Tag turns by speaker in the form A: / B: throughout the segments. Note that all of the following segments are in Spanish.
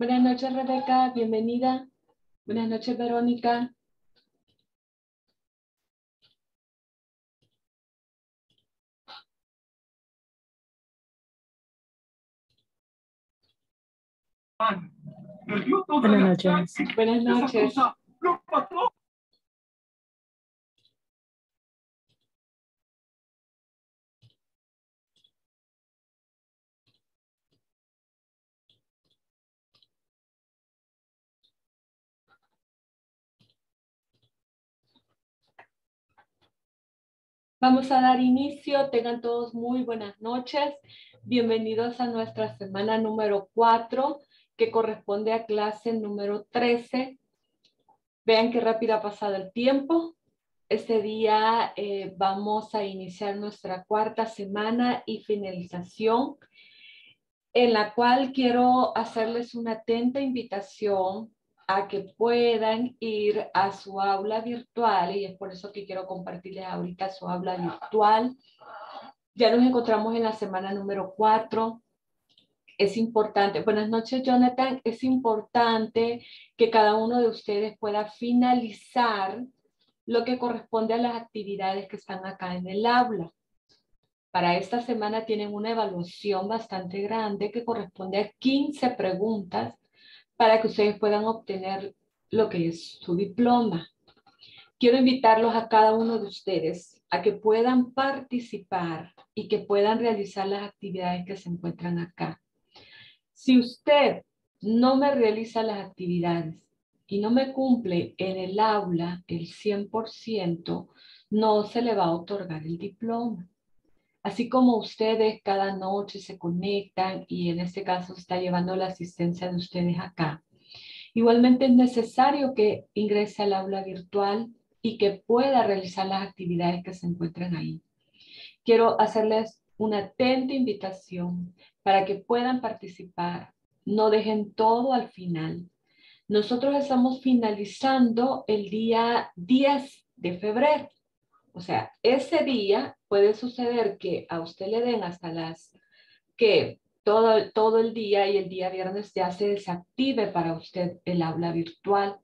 A: Buenas noches, Rebeca. Bienvenida. Buenas noches, Verónica.
B: Buenas noches.
A: Buenas noches. Vamos a dar inicio. Tengan todos muy buenas noches. Bienvenidos a nuestra semana número 4, que corresponde a clase número 13. Vean qué rápido ha pasado el tiempo. Este día eh, vamos a iniciar nuestra cuarta semana y finalización, en la cual quiero hacerles una atenta invitación a que puedan ir a su aula virtual y es por eso que quiero compartirles ahorita su aula virtual. Ya nos encontramos en la semana número 4. Es importante, buenas noches Jonathan, es importante que cada uno de ustedes pueda finalizar lo que corresponde a las actividades que están acá en el aula. Para esta semana tienen una evaluación bastante grande que corresponde a 15 preguntas para que ustedes puedan obtener lo que es su diploma. Quiero invitarlos a cada uno de ustedes a que puedan participar y que puedan realizar las actividades que se encuentran acá. Si usted no me realiza las actividades y no me cumple en el aula el 100%, no se le va a otorgar el diploma. Así como ustedes cada noche se conectan y en este caso está llevando la asistencia de ustedes acá. Igualmente es necesario que ingrese al aula virtual y que pueda realizar las actividades que se encuentran ahí. Quiero hacerles una atenta invitación para que puedan participar. No dejen todo al final. Nosotros estamos finalizando el día 10 de febrero. O sea, ese día puede suceder que a usted le den hasta las que todo, todo el día y el día viernes ya se desactive para usted el aula virtual.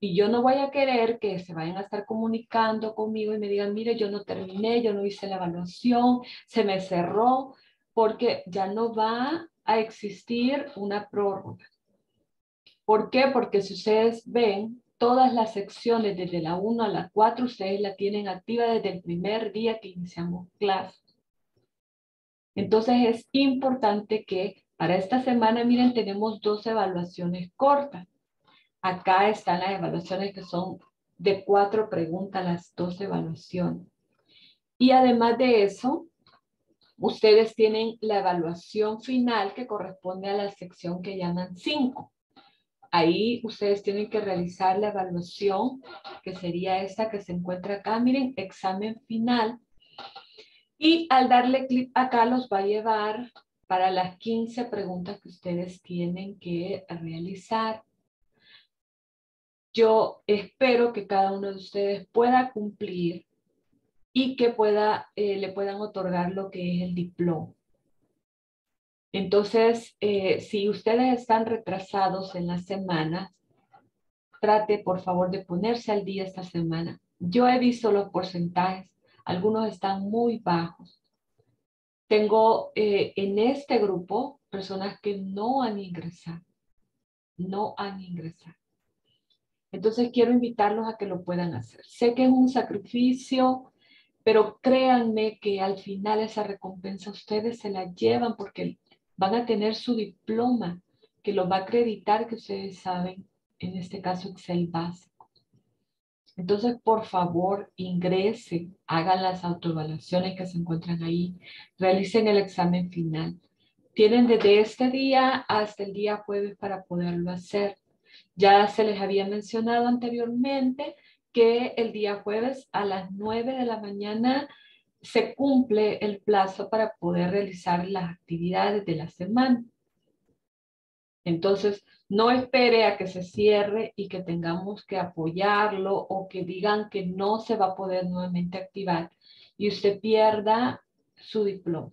A: Y yo no voy a querer que se vayan a estar comunicando conmigo y me digan, mire, yo no terminé, yo no hice la evaluación, se me cerró, porque ya no va a existir una prórroga. ¿Por qué? Porque si ustedes ven, todas las secciones desde la 1 a la 4, ustedes la tienen activa desde el primer día que iniciamos clase. Entonces es importante que para esta semana, miren, tenemos dos evaluaciones cortas. Acá están las evaluaciones que son de cuatro preguntas, las dos evaluaciones. Y además de eso, ustedes tienen la evaluación final que corresponde a la sección que llaman 5. Ahí ustedes tienen que realizar la evaluación, que sería esta que se encuentra acá. Miren, examen final. Y al darle clic acá los va a llevar para las 15 preguntas que ustedes tienen que realizar. Yo espero que cada uno de ustedes pueda cumplir y que pueda, eh, le puedan otorgar lo que es el diploma. Entonces, eh, si ustedes están retrasados en las semanas, trate por favor de ponerse al día esta semana. Yo he visto los porcentajes, algunos están muy bajos. Tengo eh, en este grupo personas que no han ingresado, no han ingresado. Entonces quiero invitarlos a que lo puedan hacer. Sé que es un sacrificio, pero créanme que al final esa recompensa ustedes se la llevan porque van a tener su diploma que lo va a acreditar que ustedes saben, en este caso Excel básico. Entonces, por favor, ingresen, hagan las autoevaluaciones que se encuentran ahí, realicen el examen final. Tienen desde este día hasta el día jueves para poderlo hacer. Ya se les había mencionado anteriormente que el día jueves a las 9 de la mañana se cumple el plazo para poder realizar las actividades de la semana. Entonces, no espere a que se cierre y que tengamos que apoyarlo o que digan que no se va a poder nuevamente activar y usted pierda su diploma.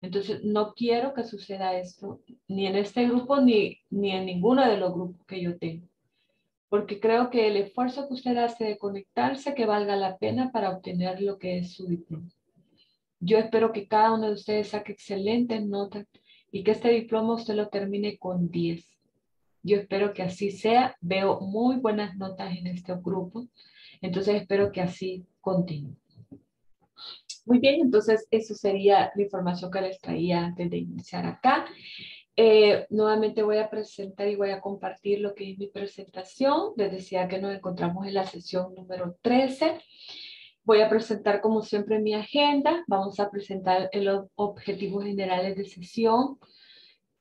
A: Entonces, no quiero que suceda esto ni en este grupo ni, ni en ninguno de los grupos que yo tengo. Porque creo que el esfuerzo que usted hace de conectarse que valga la pena para obtener lo que es su diploma. Yo espero que cada uno de ustedes saque excelentes notas y que este diploma usted lo termine con 10. Yo espero que así sea. Veo muy buenas notas en este grupo. Entonces espero que así continúe. Muy bien, entonces eso sería la información que les traía antes de iniciar acá. Eh, nuevamente voy a presentar y voy a compartir lo que es mi presentación. Les decía que nos encontramos en la sesión número 13. Voy a presentar como siempre mi agenda. Vamos a presentar los objetivos generales de sesión,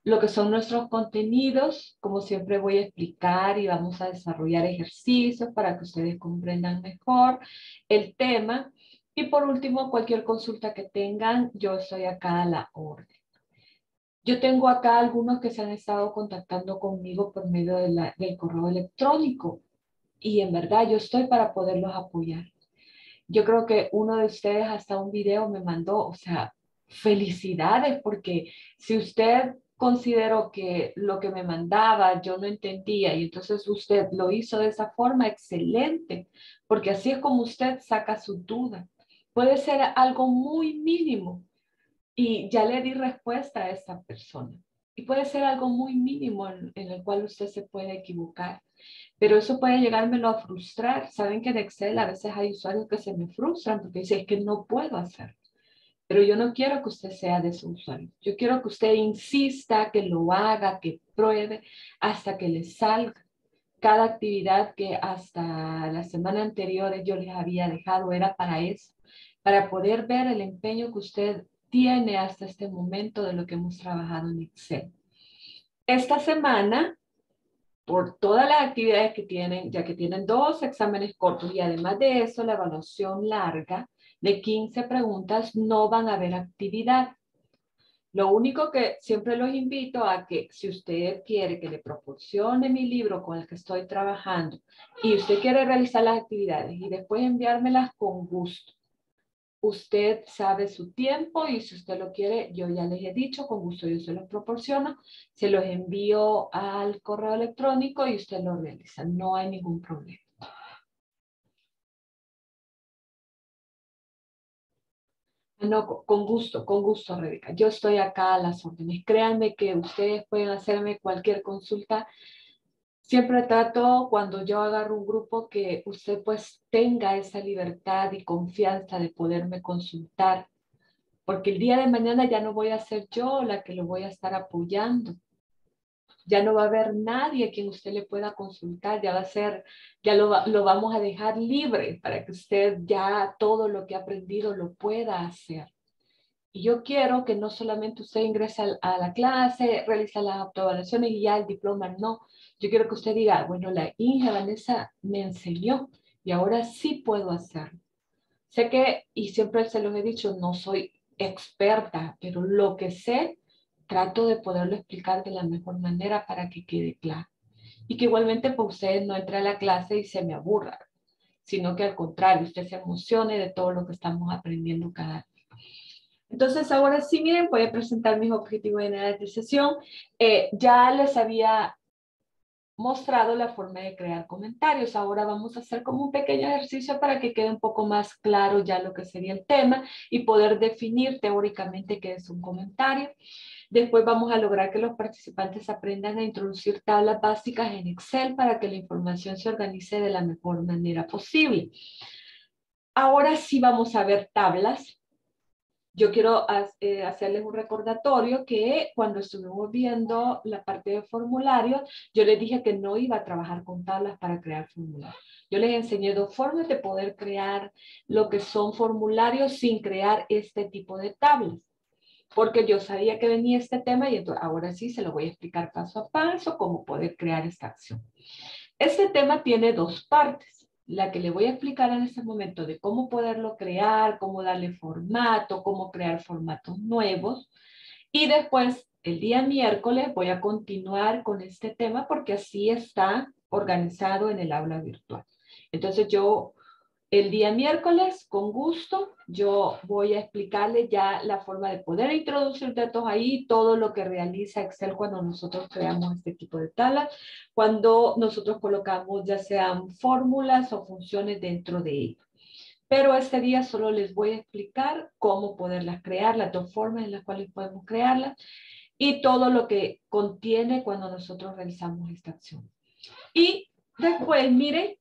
A: lo que son nuestros contenidos. Como siempre voy a explicar y vamos a desarrollar ejercicios para que ustedes comprendan mejor el tema. Y por último, cualquier consulta que tengan, yo estoy acá a la orden. Yo tengo acá algunos que se han estado contactando conmigo por medio del correo electrónico y en verdad yo estoy para poderlos apoyar. Yo creo que uno de ustedes hasta un video me mandó, o sea, felicidades porque si usted consideró que lo que me mandaba yo no entendía y entonces usted lo hizo de esa forma, excelente, porque así es como usted saca su duda. Puede ser algo muy mínimo y ya le di respuesta a esta persona. Y puede ser algo muy mínimo en, el cual usted se puede equivocar. Pero eso puede llegármelo a frustrar. Saben que en Excel a veces hay usuarios que se me frustran porque dicen, es que no puedo hacer. Pero yo no quiero que usted sea de su usuario. Yo quiero que usted insista, que lo haga, que pruebe hasta que le salga. Cada actividad que hasta la semana anterior yo les había dejado era para eso para poder ver el empeño que usted tiene hasta este momento de lo que hemos trabajado en Excel. Esta semana, por todas las actividades que tienen, ya que tienen dos exámenes cortos y además de eso la evaluación larga de 15 preguntas, no van a haber actividad. Lo único que siempre los invito a que si usted quiere que le proporcione mi libro con el que estoy trabajando y usted quiere realizar las actividades y después enviármelas con gusto usted sabe su tiempo y si usted lo quiere, yo ya les he dicho, con gusto yo se los proporciono, se los envío al correo electrónico y usted lo realiza, no hay ningún problema. No, con gusto, con gusto, Rebeca. Yo estoy acá a las órdenes. Créanme que ustedes pueden hacerme cualquier consulta Siempre trato cuando yo agarro un grupo que usted pues tenga esa libertad y confianza de poderme consultar, porque el día de mañana ya no voy a ser yo la que lo voy a estar apoyando. Ya no va a haber nadie a quien usted le pueda consultar, ya va a ser, ya lo, lo vamos a dejar libre para que usted ya todo lo que ha aprendido lo pueda hacer. Y yo quiero que no solamente usted ingrese a la clase, realiza las autoevaluaciones y ya el diploma, no, yo quiero que usted diga, bueno, la hija Vanessa me enseñó y ahora sí puedo hacerlo. Sé que, y siempre se los he dicho, no soy experta, pero lo que sé, trato de poderlo explicar de la mejor manera para que quede claro. Y que igualmente pues, usted no entre a la clase y se me aburra, sino que al contrario, usted se emocione de todo lo que estamos aprendiendo cada día. Entonces, ahora sí, miren, voy a presentar mis objetivos de la sesión. Eh, ya les había mostrado la forma de crear comentarios. Ahora vamos a hacer como un pequeño ejercicio para que quede un poco más claro ya lo que sería el tema y poder definir teóricamente qué es un comentario. Después vamos a lograr que los participantes aprendan a introducir tablas básicas en Excel para que la información se organice de la mejor manera posible. Ahora sí vamos a ver tablas yo quiero eh, hacerles un recordatorio que cuando estuvimos viendo la parte de formulario, yo les dije que no iba a trabajar con tablas para crear formularios. Yo les enseñé dos formas de poder crear lo que son formularios sin crear este tipo de tablas. Porque yo sabía que venía este tema y entonces ahora sí se lo voy a explicar paso a paso cómo poder crear esta acción. Este tema tiene dos partes la que le voy a explicar en este momento de cómo poderlo crear, cómo darle formato, cómo crear formatos nuevos. Y después, el día miércoles, voy a continuar con este tema porque así está organizado en el aula virtual. Entonces yo El día miércoles, con gusto, yo voy a explicarles ya la forma de poder introducir datos ahí, todo lo que realiza Excel cuando nosotros creamos este tipo de tablas, cuando nosotros colocamos ya sean fórmulas o funciones dentro de ello. Pero este día solo les voy a explicar cómo poderlas crear, las dos formas en las cuales podemos crearlas y todo lo que contiene cuando nosotros realizamos esta acción. Y después, miren,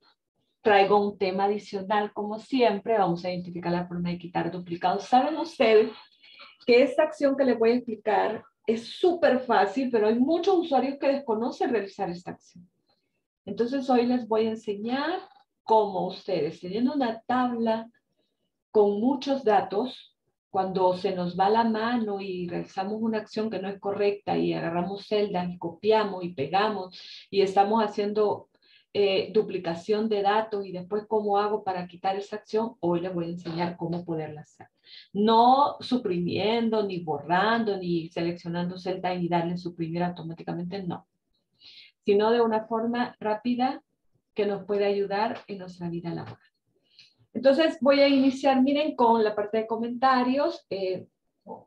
A: traigo un tema adicional, como siempre, vamos a identificar la forma de quitar duplicados. Saben ustedes que esta acción que les voy a explicar es súper fácil, pero hay muchos usuarios que desconocen realizar esta acción. Entonces hoy les voy a enseñar cómo ustedes, teniendo una tabla con muchos datos, cuando se nos va la mano y realizamos una acción que no es correcta y agarramos celdas y copiamos y pegamos y estamos haciendo eh, duplicación de datos y después cómo hago para quitar esa acción, hoy les voy a enseñar cómo poderla hacer. No suprimiendo, ni borrando, ni seleccionando celda y darle suprimir automáticamente, no. Sino de una forma rápida que nos puede ayudar en nuestra vida laboral. Entonces voy a iniciar, miren, con la parte de comentarios. Eh,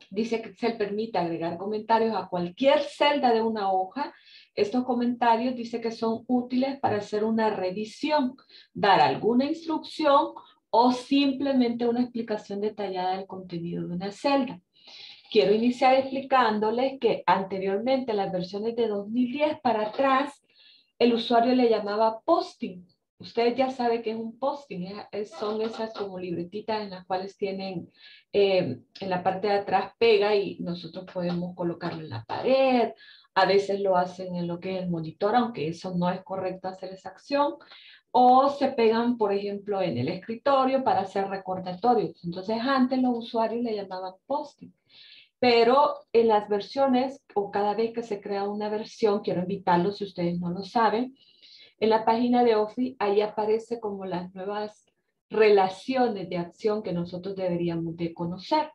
A: dice que se permite agregar comentarios a cualquier celda de una hoja estos comentarios dice que son útiles para hacer una revisión, dar alguna instrucción o simplemente una explicación detallada del contenido de una celda. Quiero iniciar explicándoles que anteriormente en las versiones de 2010 para atrás, el usuario le llamaba posting. Ustedes ya saben que es un posting, son esas como libretitas en las cuales tienen eh, en la parte de atrás pega y nosotros podemos colocarlo en la pared a veces lo hacen en lo que es el monitor, aunque eso no es correcto hacer esa acción. O se pegan, por ejemplo, en el escritorio para hacer recordatorios. Entonces, antes los usuarios le llamaban posting. Pero en las versiones, o cada vez que se crea una versión, quiero invitarlos si ustedes no lo saben, en la página de Office, ahí aparece como las nuevas relaciones de acción que nosotros deberíamos de conocer.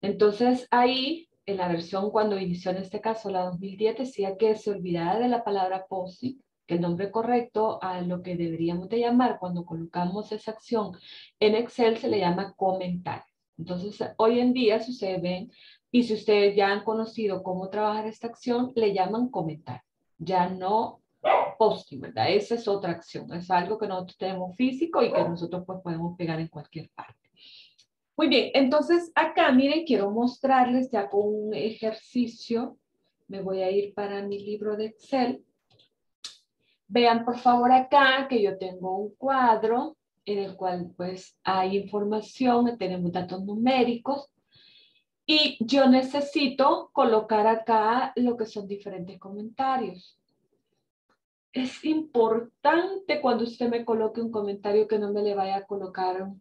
A: Entonces, ahí en la versión cuando inició en este caso la 2010 decía que se olvidara de la palabra POSI, que el nombre correcto a lo que deberíamos de llamar cuando colocamos esa acción en Excel se le llama comentario. Entonces, hoy en día, si ustedes ven y si ustedes ya han conocido cómo trabajar esta acción, le llaman comentario, ya no posting, ¿verdad? Esa es otra acción, es algo que nosotros tenemos físico y que nosotros pues podemos pegar en cualquier parte. Muy bien, entonces acá, miren, quiero mostrarles ya con un ejercicio. Me voy a ir para mi libro de Excel. Vean por favor acá que yo tengo un cuadro en el cual pues hay información, tenemos datos numéricos y yo necesito colocar acá lo que son diferentes comentarios. Es importante cuando usted me coloque un comentario que no me le vaya a colocar un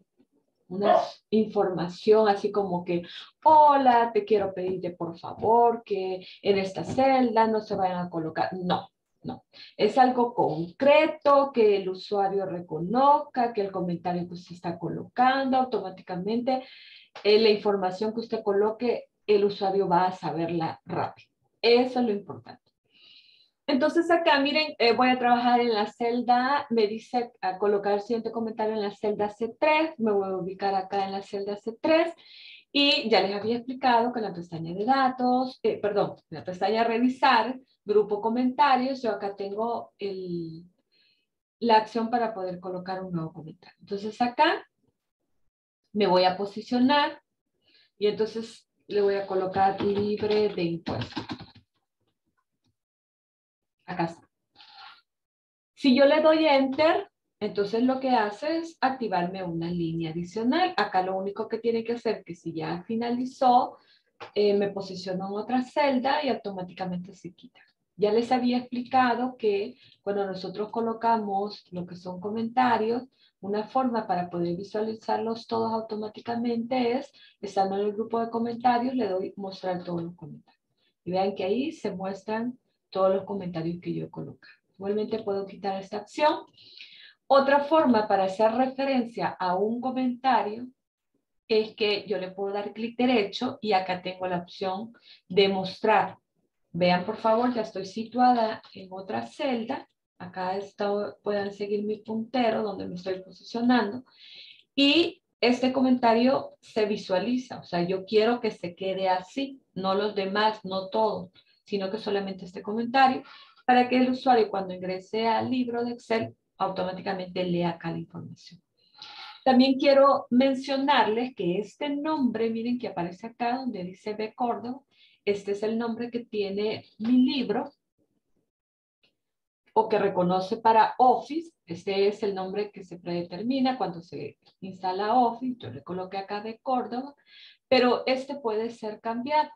A: una información así como que, hola, te quiero pedirte por favor que en esta celda no se vayan a colocar. No, no. Es algo concreto que el usuario reconozca, que el comentario que usted está colocando automáticamente, eh, la información que usted coloque, el usuario va a saberla rápido. Eso es lo importante. Entonces acá, miren, eh, voy a trabajar en la celda, me dice a colocar el siguiente comentario en la celda C3, me voy a ubicar acá en la celda C3 y ya les había explicado que en la pestaña de datos, eh, perdón, en la pestaña revisar, grupo comentarios, yo acá tengo el, la acción para poder colocar un nuevo comentario. Entonces acá me voy a posicionar y entonces le voy a colocar libre de impuestos. Está. Si yo le doy Enter, entonces lo que hace es activarme una línea adicional. Acá lo único que tiene que hacer que si ya finalizó, eh, me posiciono en otra celda y automáticamente se quita. Ya les había explicado que cuando nosotros colocamos lo que son comentarios, una forma para poder visualizarlos todos automáticamente es, estando en el grupo de comentarios, le doy mostrar todos los comentarios. Y vean que ahí se muestran todos los comentarios que yo coloco. Igualmente puedo quitar esta acción. Otra forma para hacer referencia a un comentario es que yo le puedo dar clic derecho y acá tengo la opción de mostrar. Vean por favor, ya estoy situada en otra celda. acá está, puedan seguir mi puntero donde me estoy posicionando. Y este comentario se visualiza, o sea, yo quiero que se quede así, no los demás, no todos, sino que solamente este comentario, para que el usuario cuando ingrese al libro de Excel automáticamente lea cada información. También quiero mencionarles que este nombre, miren que aparece acá donde dice B. Córdoba, este es el nombre que tiene mi libro o que reconoce para Office. Este es el nombre que se predetermina cuando se instala Office. Yo le coloqué acá de Córdoba, pero este puede ser cambiado.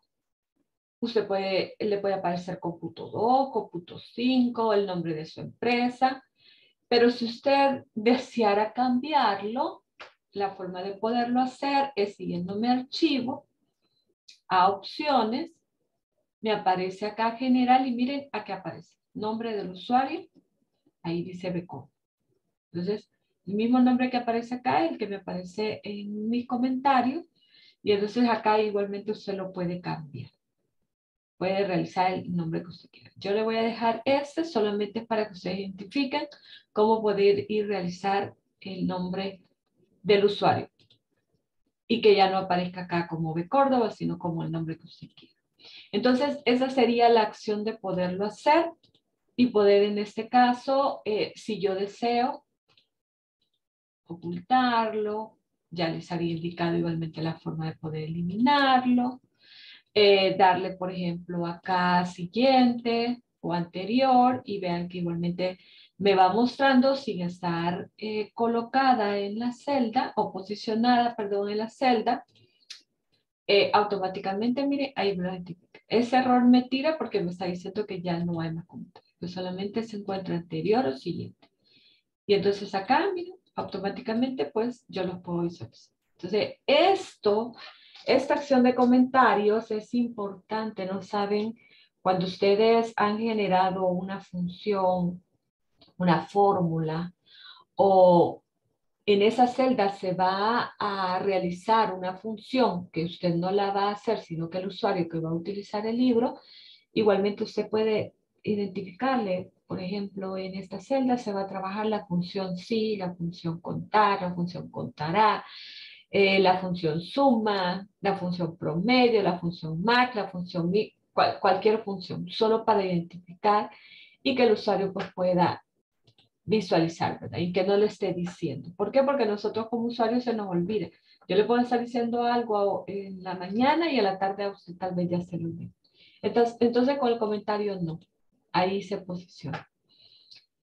A: Usted puede, le puede aparecer Computo 2, Computo 5, el nombre de su empresa. Pero si usted deseara cambiarlo, la forma de poderlo hacer es siguiendo mi archivo a opciones, me aparece acá general y miren, aquí aparece nombre del usuario, ahí dice Becom. Entonces, el mismo nombre que aparece acá, el que me aparece en mis comentarios, y entonces acá igualmente usted lo puede cambiar. Puede realizar el nombre que usted quiera. Yo le voy a dejar este solamente para que ustedes identifiquen cómo poder ir realizar el nombre del usuario. Y que ya no aparezca acá como B Córdoba, sino como el nombre que usted quiera. Entonces, esa sería la acción de poderlo hacer y poder en este caso, eh, si yo deseo ocultarlo, ya les había indicado igualmente la forma de poder eliminarlo, eh, darle por ejemplo acá siguiente o anterior y vean que igualmente me va mostrando sin estar eh, colocada en la celda o posicionada, perdón, en la celda, automáticamente, mire, ahí me lo. Ese error me tira porque me está diciendo que ya no hay más comentarios solamente se encuentra anterior o siguiente. Y entonces acá, miren, automáticamente pues yo los puedo visualizar. Entonces esto, esta acción de comentarios es importante, ¿no saben? Cuando ustedes han generado una función, una fórmula o en esa celda se va a realizar una función que usted no la va a hacer, sino que el usuario que va a utilizar el libro, igualmente usted puede identificarle, por ejemplo, en esta celda se va a trabajar la función sí, la función contar, la función contará, eh, la función suma, la función promedio, la función max, la función mi, cualquier función, solo para identificar y que el usuario pues pueda visualizar, ¿verdad? Y que no le esté diciendo. ¿Por qué? Porque nosotros como usuarios se nos olvida. Yo le puedo estar diciendo algo en la mañana y a la tarde a usted tal vez ya se lo. Entonces, entonces con el comentario no ahí se posiciona.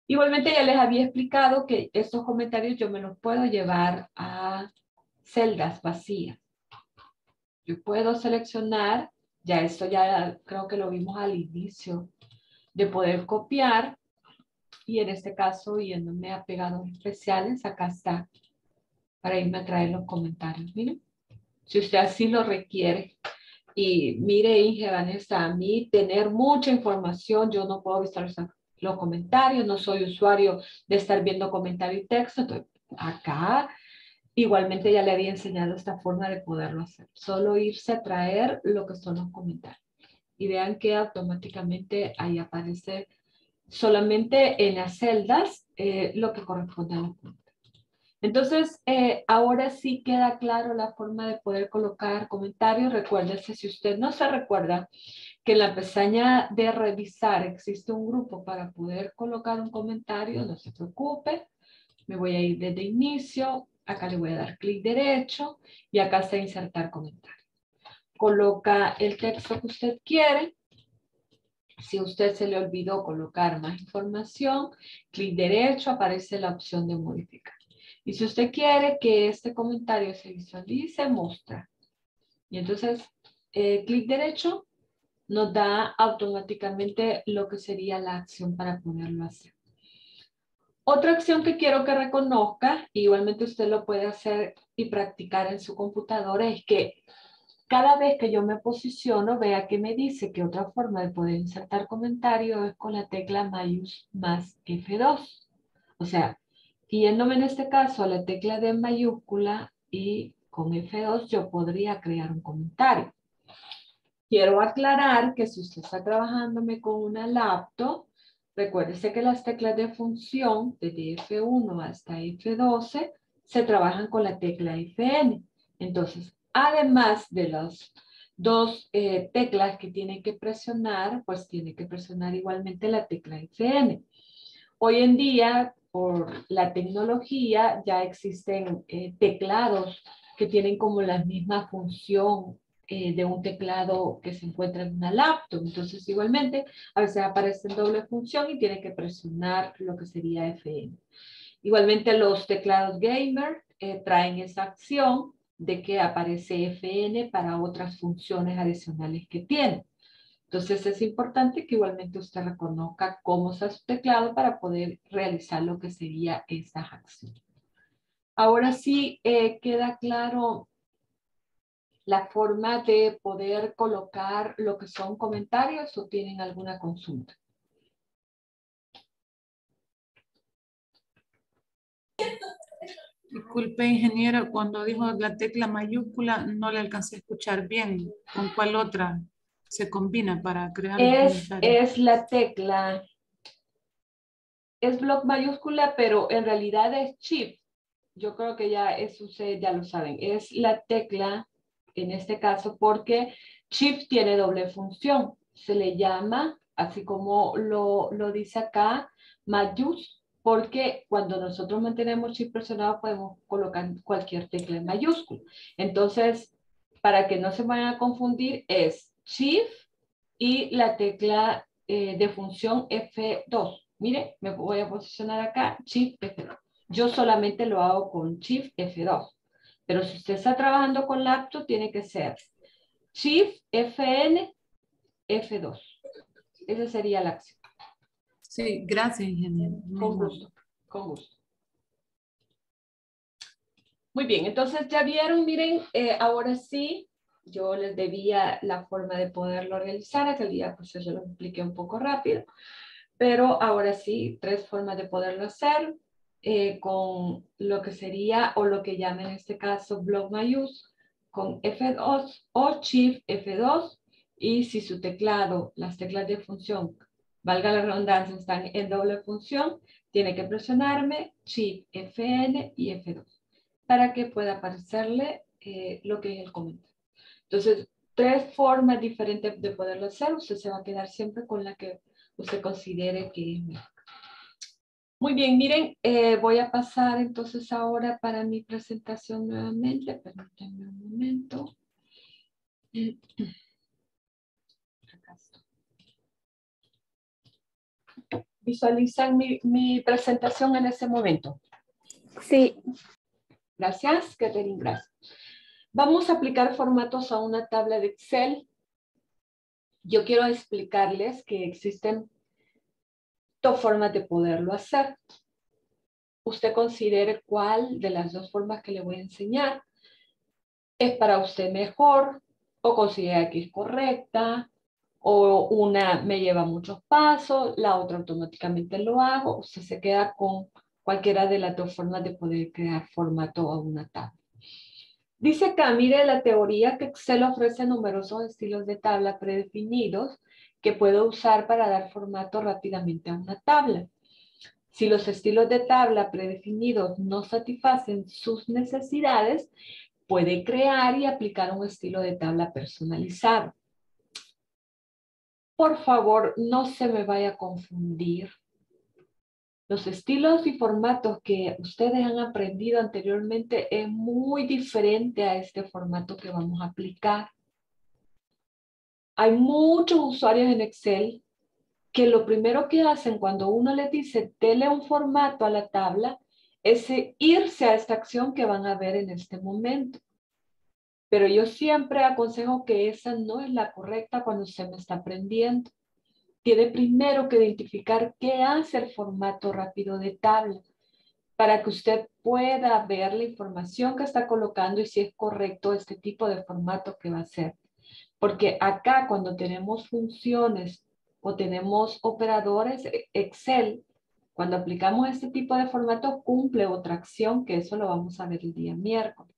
A: Igualmente ya les había explicado que estos comentarios yo me los puedo llevar a celdas vacías. Yo puedo seleccionar, ya esto ya creo que lo vimos al inicio, de poder copiar y en este caso yéndome a pegados especiales, acá está, para irme a traer los comentarios. Miren, si usted así lo requiere, y mire, Inge Vanessa, a mí tener mucha información, yo no puedo visualizar los comentarios, no soy usuario de estar viendo comentario y texto. Entonces, acá igualmente ya le había enseñado esta forma de poderlo hacer. Solo irse a traer lo que son los comentarios. Y vean que automáticamente ahí aparece solamente en las celdas eh, lo que corresponde a los puntos. Entonces, eh, ahora sí queda claro la forma de poder colocar comentarios. Recuérdese, si usted no se recuerda, que en la pestaña de revisar existe un grupo para poder colocar un comentario, no se preocupe. Me voy a ir desde inicio, acá le voy a dar clic derecho y acá está insertar comentario. Coloca el texto que usted quiere. Si usted se le olvidó colocar más información, clic derecho, aparece la opción de modificar. Y si usted quiere que este comentario se visualice, muestra. Y entonces, eh, clic derecho nos da automáticamente lo que sería la acción para ponerlo hacer. Otra acción que quiero que reconozca, igualmente usted lo puede hacer y practicar en su computadora, es que cada vez que yo me posiciono, vea que me dice que otra forma de poder insertar comentario es con la tecla mayús más F2. O sea, yéndome en este caso a la tecla de mayúscula y con F2 yo podría crear un comentario. Quiero aclarar que si usted está trabajándome con una laptop, Recuérdese que las teclas de función, desde F1 hasta F12, se trabajan con la tecla Fn. Entonces, además de las dos eh, teclas que tiene que presionar, pues tiene que presionar igualmente la tecla Fn. Hoy en día, por la tecnología, ya existen eh, teclados que tienen como la misma función eh, de un teclado que se encuentra en una laptop. Entonces, igualmente, a veces aparece en doble función y tiene que presionar lo que sería Fn. Igualmente, los teclados gamer traen esa acción de que aparece FN para otras funciones adicionales que tiene. Entonces es importante que igualmente usted reconozca cómo está su teclado para poder realizar lo que sería esa acción. Ahora sí eh, queda claro la forma de poder colocar lo que son comentarios o tienen alguna consulta.
B: Disculpe, ingeniero, cuando dijo la tecla mayúscula no le alcancé a escuchar bien. ¿Con cuál otra se combina para crear
A: es, es la tecla, es bloc mayúscula, pero en realidad es shift. Yo creo que ya eso ustedes ya lo saben. Es la tecla, en este caso, porque shift tiene doble función. Se le llama, así como lo, lo dice acá, mayúscula porque cuando nosotros mantenemos shift presionado podemos colocar cualquier tecla en mayúscula. Entonces, para que no se vayan a confundir, es shift y la tecla eh, de función F2. Mire, me voy a posicionar acá, shift F2. Yo solamente lo hago con shift F2. Pero si usted está trabajando con laptop, tiene que ser shift FN F2. Esa sería la acción.
B: Sí, gracias, ingeniero.
A: Con gusto, con gusto. Muy bien, entonces ya vieron, miren, eh, ahora sí, yo les debía la forma de poderlo realizar, aquel día pues yo lo expliqué un poco rápido, pero ahora sí, tres formas de poderlo hacer, eh, con lo que sería, o lo que llaman en este caso, block mayús, con F2 o Shift F2, y si su teclado, las teclas de función valga la redundancia, están en doble función, tiene que presionarme Shift Fn y F2 para que pueda aparecerle eh, lo que es el comentario. Entonces, tres formas diferentes de poderlo hacer. Usted se va a quedar siempre con la que usted considere que es mejor. Muy bien, miren, eh, voy a pasar entonces ahora para mi presentación nuevamente. Permítanme un momento. visualizan mi, mi presentación en ese momento?
C: Sí.
A: Gracias, Catherine, gracias. Vamos a aplicar formatos a una tabla de Excel. Yo quiero explicarles que existen dos formas de poderlo hacer. Usted considere cuál de las dos formas que le voy a enseñar es para usted mejor o considera que es correcta o una me lleva muchos pasos, la otra automáticamente lo hago, usted se queda con cualquiera de las dos formas de poder crear formato a una tabla. Dice acá, mire la teoría que Excel ofrece numerosos estilos de tabla predefinidos que puedo usar para dar formato rápidamente a una tabla. Si los estilos de tabla predefinidos no satisfacen sus necesidades, puede crear y aplicar un estilo de tabla personalizado por favor, no se me vaya a confundir. Los estilos y formatos que ustedes han aprendido anteriormente es muy diferente a este formato que vamos a aplicar. Hay muchos usuarios en Excel que lo primero que hacen cuando uno les dice, dele un formato a la tabla, es irse a esta acción que van a ver en este momento. Pero yo siempre aconsejo que esa no es la correcta cuando usted me está aprendiendo. Tiene primero que identificar qué hace el formato rápido de tabla para que usted pueda ver la información que está colocando y si es correcto este tipo de formato que va a hacer. Porque acá cuando tenemos funciones o tenemos operadores, Excel, cuando aplicamos este tipo de formato cumple otra acción que eso lo vamos a ver el día miércoles.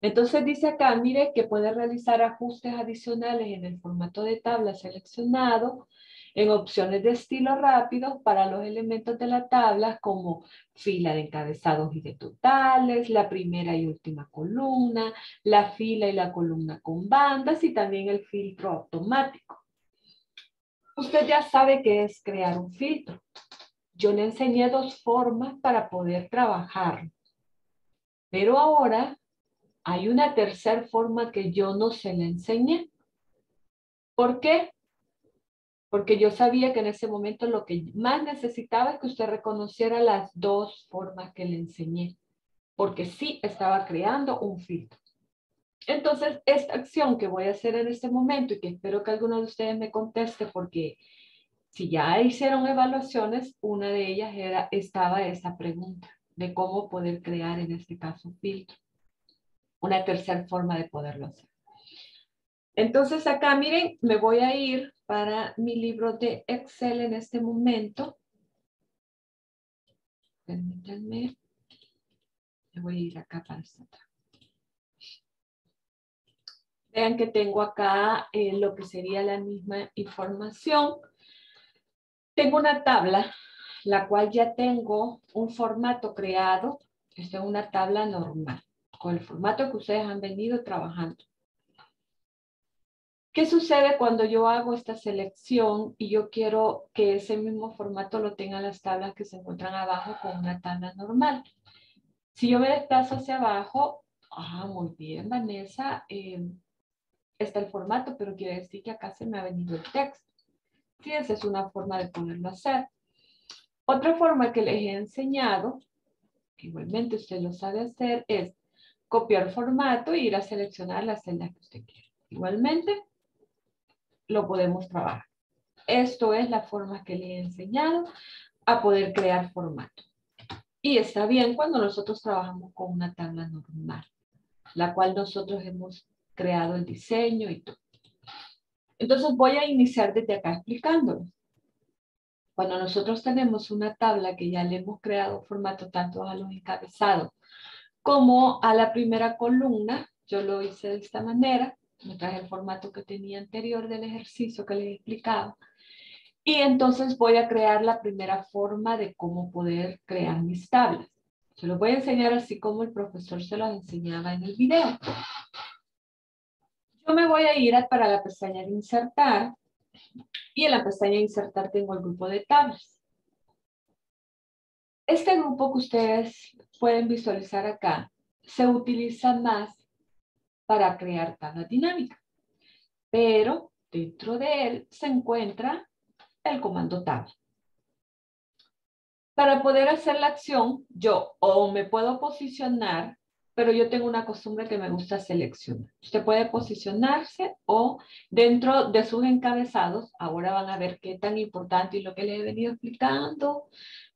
A: Entonces dice acá, mire que puede realizar ajustes adicionales en el formato de tabla seleccionado en opciones de estilo rápido para los elementos de la tabla como fila de encabezados y de totales, la primera y última columna, la fila y la columna con bandas y también el filtro automático. Usted ya sabe qué es crear un filtro. Yo le enseñé dos formas para poder trabajar. Pero ahora hay una tercera forma que yo no se le enseñé. ¿Por qué? Porque yo sabía que en ese momento lo que más necesitaba es que usted reconociera las dos formas que le enseñé. Porque sí estaba creando un filtro. Entonces, esta acción que voy a hacer en este momento y que espero que alguno de ustedes me conteste porque si ya hicieron evaluaciones, una de ellas era, estaba esa pregunta de cómo poder crear en este caso un filtro. Una tercera forma de poderlo hacer. Entonces acá, miren, me voy a ir para mi libro de Excel en este momento. Permítanme. Me voy a ir acá para esta Vean que tengo acá eh, lo que sería la misma información. Tengo una tabla, la cual ya tengo un formato creado. Esta es una tabla normal, con el formato que ustedes han venido trabajando. ¿Qué sucede cuando yo hago esta selección y yo quiero que ese mismo formato lo tengan las tablas que se encuentran abajo con una tabla normal? Si yo me desplazo hacia abajo, ah, muy bien, Vanessa, eh, está el formato, pero quiere decir que acá se me ha venido el texto. Sí, esa es una forma de poderlo hacer. Otra forma que les he enseñado, que igualmente usted lo sabe hacer, es copiar formato e ir a seleccionar la celda que usted quiere. Igualmente, lo podemos trabajar. Esto es la forma que le he enseñado a poder crear formato. Y está bien cuando nosotros trabajamos con una tabla normal, la cual nosotros hemos creado el diseño y todo. Entonces voy a iniciar desde acá explicándolo. Cuando nosotros tenemos una tabla que ya le hemos creado formato tanto a los encabezados como a la primera columna, yo lo hice de esta manera, me traje el formato que tenía anterior del ejercicio que les explicaba. Y entonces voy a crear la primera forma de cómo poder crear mis tablas. Se los voy a enseñar así como el profesor se los enseñaba en el video. Yo me voy a ir para la pestaña de insertar y en la pestaña de insertar tengo el grupo de tablas. Este grupo que ustedes pueden visualizar acá se utiliza más para crear tablas dinámicas, pero dentro de él se encuentra el comando tab. Para poder hacer la acción, yo o me puedo posicionar pero yo tengo una costumbre que me gusta seleccionar. Usted puede posicionarse o dentro de sus encabezados, ahora van a ver qué tan importante y lo que les he venido explicando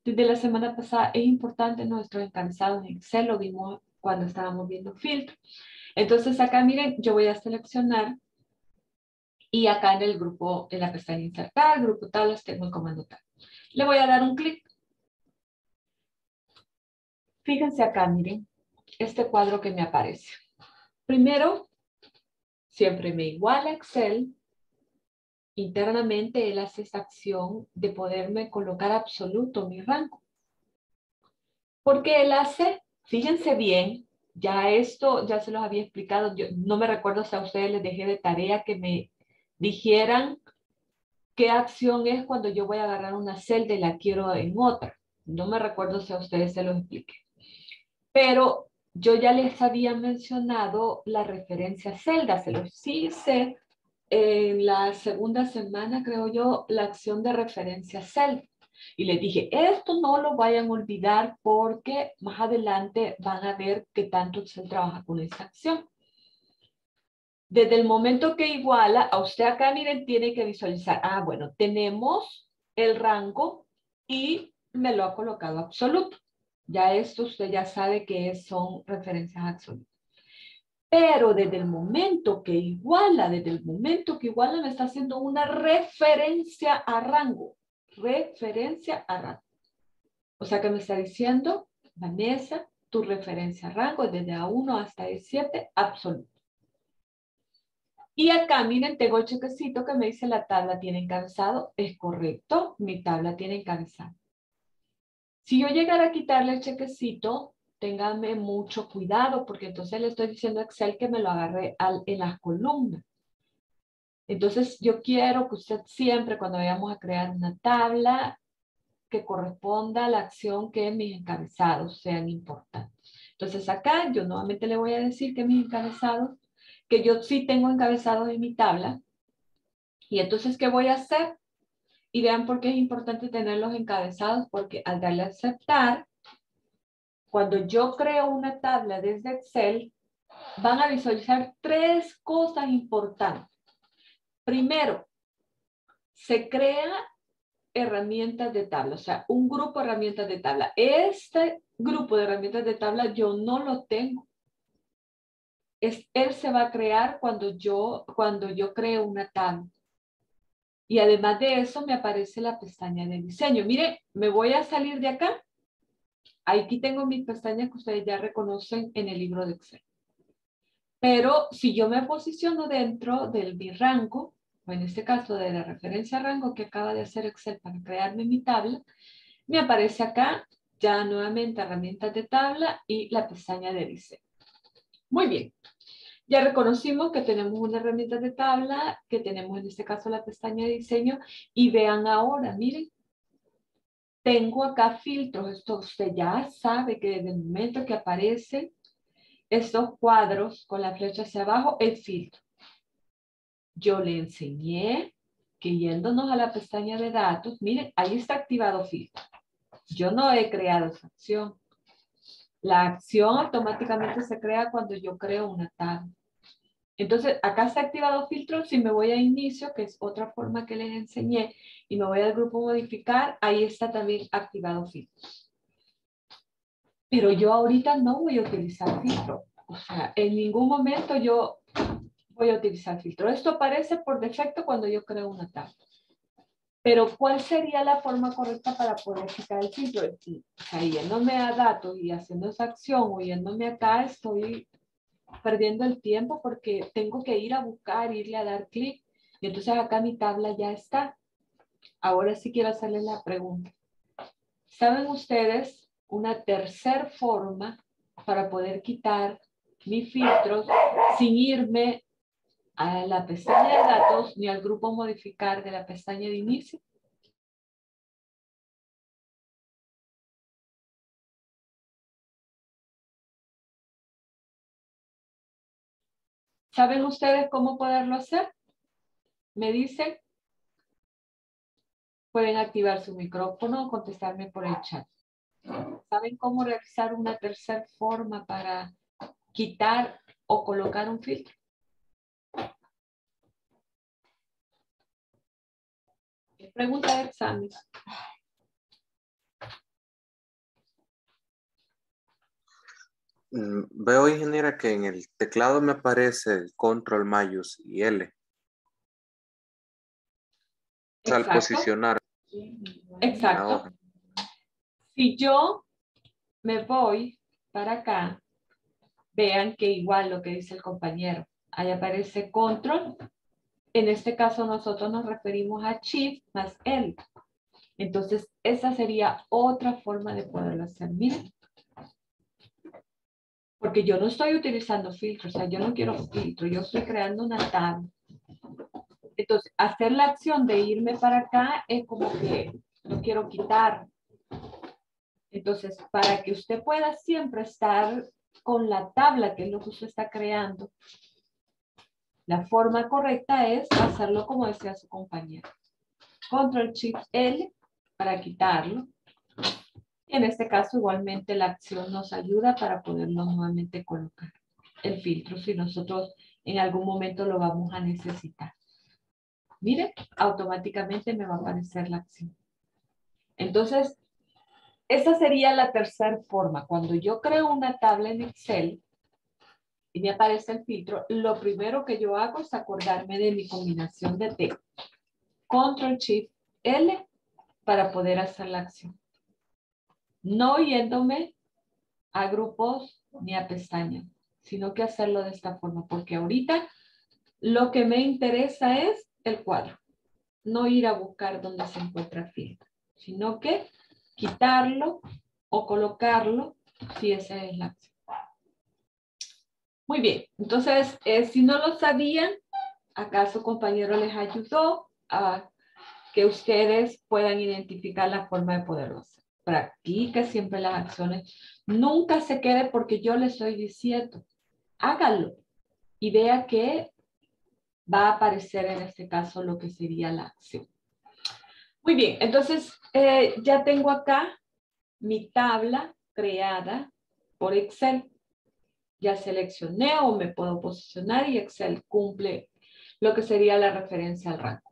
A: desde la semana pasada, es importante nuestros encabezados en Excel, lo vimos cuando estábamos viendo filtro. Entonces acá miren, yo voy a seleccionar y acá en el grupo, en la pestaña insertar, grupo tablas, tengo el comando tal. Le voy a dar un clic. Fíjense acá, miren, este cuadro que me aparece. Primero, siempre me iguala Excel. Internamente él hace esa acción de poderme colocar absoluto mi rango. Porque él hace, fíjense bien, ya esto ya se los había explicado, yo no me recuerdo si a ustedes les dejé de tarea que me dijeran qué acción es cuando yo voy a agarrar una celda y la quiero en otra. No me recuerdo si a ustedes se los expliqué. Pero yo ya les había mencionado la referencia celda, se los hice en la segunda semana, creo yo, la acción de referencia celda. Y les dije, esto no lo vayan a olvidar porque más adelante van a ver qué tanto se trabaja con esta acción. Desde el momento que iguala, a usted acá, miren, tiene que visualizar, ah, bueno, tenemos el rango y me lo ha colocado absoluto. Ya esto usted ya sabe que son referencias absolutas. Pero desde el momento que iguala, desde el momento que iguala me está haciendo una referencia a rango. Referencia a rango. O sea que me está diciendo, Vanessa, tu referencia a rango es desde A1 hasta E7 absoluto. Y acá, miren, tengo el chequecito que me dice la tabla tiene encabezado. Es correcto, mi tabla tiene encabezado. Si yo llegara a quitarle el chequecito, téngame mucho cuidado porque entonces le estoy diciendo a Excel que me lo agarre en las columnas. Entonces yo quiero que usted siempre cuando vayamos a crear una tabla que corresponda a la acción que mis encabezados sean importantes. Entonces acá yo nuevamente le voy a decir que mis encabezados, que yo sí tengo encabezados en mi tabla. Y entonces, ¿qué voy a hacer? Y vean por qué es importante tenerlos encabezados, porque al darle a aceptar, cuando yo creo una tabla desde Excel, van a visualizar tres cosas importantes. Primero, se crea herramientas de tabla, o sea, un grupo de herramientas de tabla. Este grupo de herramientas de tabla yo no lo tengo. Es, él se va a crear cuando yo, cuando yo creo una tabla. Y además de eso me aparece la pestaña de diseño. Mire, me voy a salir de acá. Aquí tengo mis pestañas que ustedes ya reconocen en el libro de Excel. Pero si yo me posiciono dentro del mi rango, o en este caso de la referencia rango que acaba de hacer Excel para crearme mi tabla, me aparece acá ya nuevamente herramientas de tabla y la pestaña de diseño. Muy bien. Ya reconocimos que tenemos una herramienta de tabla, que tenemos en este caso la pestaña de diseño y vean ahora, miren, tengo acá filtros. Esto usted ya sabe que desde el momento que aparecen estos cuadros con la flecha hacia abajo, el filtro. Yo le enseñé que yéndonos a la pestaña de datos, miren, ahí está activado filtro. Yo no he creado esa acción. La acción automáticamente se crea cuando yo creo una tabla. Entonces, acá está activado filtro. Si me voy a inicio, que es otra forma que les enseñé, y me voy al grupo modificar, ahí está también activado filtro. Pero yo ahorita no voy a utilizar filtro. O sea, en ningún momento yo voy a utilizar filtro. Esto aparece por defecto cuando yo creo una tabla. Pero ¿cuál sería la forma correcta para poder quitar el filtro? O sea, yéndome a datos y haciendo esa acción o yéndome acá, estoy perdiendo el tiempo porque tengo que ir a buscar, irle a dar clic. Y entonces acá mi tabla ya está. Ahora sí quiero hacerles la pregunta. ¿Saben ustedes una tercera forma para poder quitar mis filtros sin irme a la pestaña de datos ni al grupo modificar de la pestaña de inicio? ¿Saben ustedes cómo poderlo hacer? Me dicen. Pueden activar su micrófono o contestarme por el chat. ¿Saben cómo realizar una tercera forma para quitar o colocar un filtro? Pregunta de examen.
C: Mm, veo, ingeniera, que en el teclado me aparece el control mayus y L. Al posicionar.
A: Exacto. Si yo me voy para acá, vean que igual lo que dice el compañero. Ahí aparece control. En este caso nosotros nos referimos a shift más L. Entonces, esa sería otra forma de poderlo hacer. Miren. Porque yo no estoy utilizando filtros, o sea, yo no quiero filtro, yo estoy creando una tabla. Entonces, hacer la acción de irme para acá es como que no quiero quitar. Entonces, para que usted pueda siempre estar con la tabla, que es lo que usted está creando, la forma correcta es hacerlo como decía su compañero. Control Shift L para quitarlo. En este caso, igualmente, la acción nos ayuda para poderlo nuevamente colocar el filtro si nosotros en algún momento lo vamos a necesitar. Mire, automáticamente me va a aparecer la acción. Entonces, esa sería la tercera forma. Cuando yo creo una tabla en Excel y me aparece el filtro, lo primero que yo hago es acordarme de mi combinación de T. Control Shift L para poder hacer la acción no yéndome a grupos ni a pestañas, sino que hacerlo de esta forma, porque ahorita Lo que me interesa es el cuadro, no ir a buscar dónde se encuentra filtro, sino que quitarlo o colocarlo si esa es la acción. Muy bien, entonces, eh, si no lo sabían, acá su compañero les ayudó a que ustedes puedan identificar la forma de poderlo hacer. Practique siempre las acciones. Nunca se quede porque yo le estoy diciendo. Hágalo y vea que va a aparecer en este caso lo que sería la acción. Muy bien, entonces eh, ya tengo acá mi tabla creada por Excel. Ya seleccioné o me puedo posicionar y Excel cumple lo que sería la referencia al rango.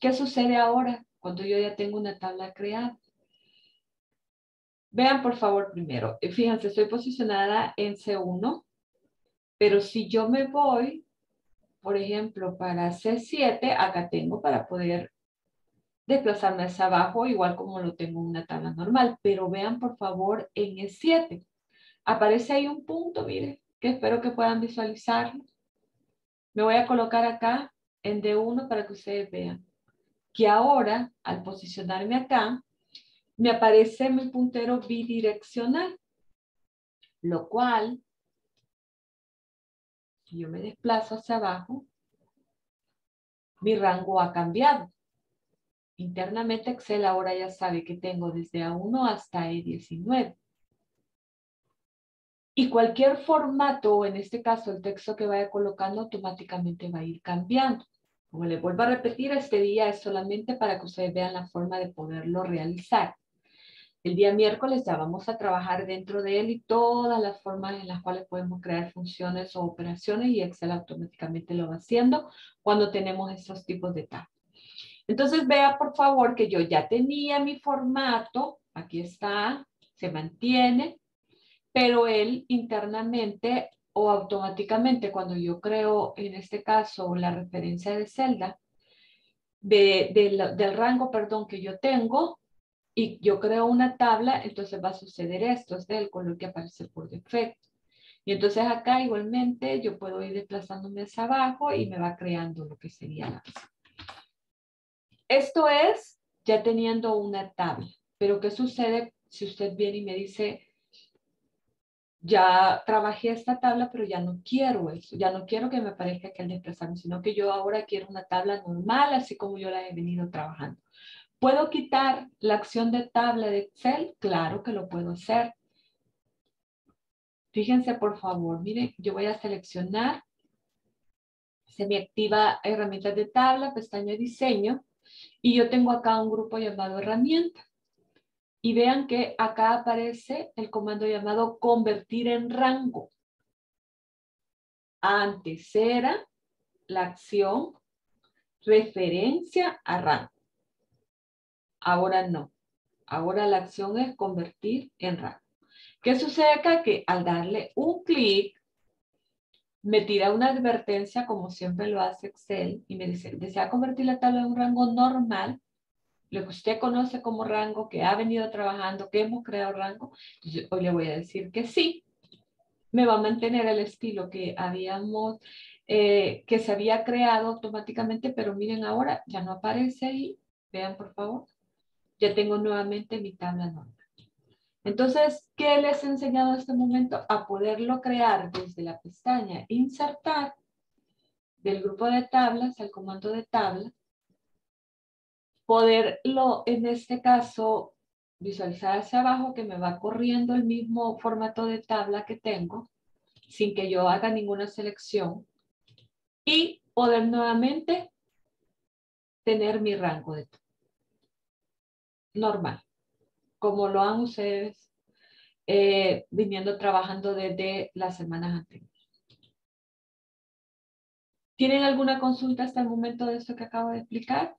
A: ¿Qué sucede ahora cuando yo ya tengo una tabla creada? Vean por favor primero, eh, fíjense, estoy posicionada en C1, pero si yo me voy, por ejemplo, para C7, acá tengo para poder desplazarme hacia abajo, igual como lo tengo en una tabla normal, pero vean por favor en E7. Aparece ahí un punto, miren, que espero que puedan visualizarlo. Me voy a colocar acá en D1 para que ustedes vean que ahora, al posicionarme acá, me aparece mi puntero bidireccional, lo cual, si yo me desplazo hacia abajo, mi rango ha cambiado. Internamente Excel ahora ya sabe que tengo desde A1 hasta E19. Y cualquier formato, o en este caso el texto que vaya colocando, automáticamente va a ir cambiando. Como les vuelvo a repetir, este día es solamente para que ustedes vean la forma de poderlo realizar. El día miércoles ya vamos a trabajar dentro de él y todas las formas en las cuales podemos crear funciones o operaciones y Excel automáticamente lo va haciendo cuando tenemos estos tipos de tablas. Entonces vea por favor que yo ya tenía mi formato, aquí está, se mantiene, pero él internamente o automáticamente cuando yo creo, en este caso, la referencia de celda, del rango, perdón, que yo tengo, y yo creo una tabla, entonces va a suceder esto, es el color que aparece por defecto. Y entonces acá igualmente yo puedo ir desplazándome hacia abajo y me va creando lo que sería la Esto es ya teniendo una tabla. Pero ¿qué sucede si usted viene y me dice, ya trabajé esta tabla, pero ya no quiero eso, ya no quiero que me aparezca que el desplazarme, sino que yo ahora quiero una tabla normal, así como yo la he venido trabajando. ¿Puedo quitar la acción de tabla de Excel? Claro que lo puedo hacer. Fíjense, por favor, miren, yo voy a seleccionar, se me activa herramientas de tabla, pestaña diseño, y yo tengo acá un grupo llamado herramienta. Y vean que acá aparece el comando llamado convertir en rango. Antes era la acción referencia a rango. Ahora no. Ahora la acción es convertir en rango. ¿Qué sucede acá? Que al darle un clic, me tira una advertencia, como siempre lo hace Excel, y me dice, ¿desea convertir la tabla en un rango normal? Lo que usted conoce como rango, que ha venido trabajando, que hemos creado rango, hoy le voy a decir que sí, me va a mantener el estilo que habíamos, eh, que se había creado automáticamente, pero miren ahora, ya no aparece ahí, vean por favor, ya tengo nuevamente mi tabla normal. Entonces, ¿qué les he enseñado en este momento? A poderlo crear desde la pestaña insertar del grupo de tablas al comando de tablas poderlo, en este caso, visualizar hacia abajo que me va corriendo el mismo formato de tabla que tengo, sin que yo haga ninguna selección, y poder nuevamente tener mi rango de normal, como lo han ustedes eh, viniendo trabajando desde las semanas anteriores. ¿Tienen alguna consulta hasta el momento de esto que acabo de explicar?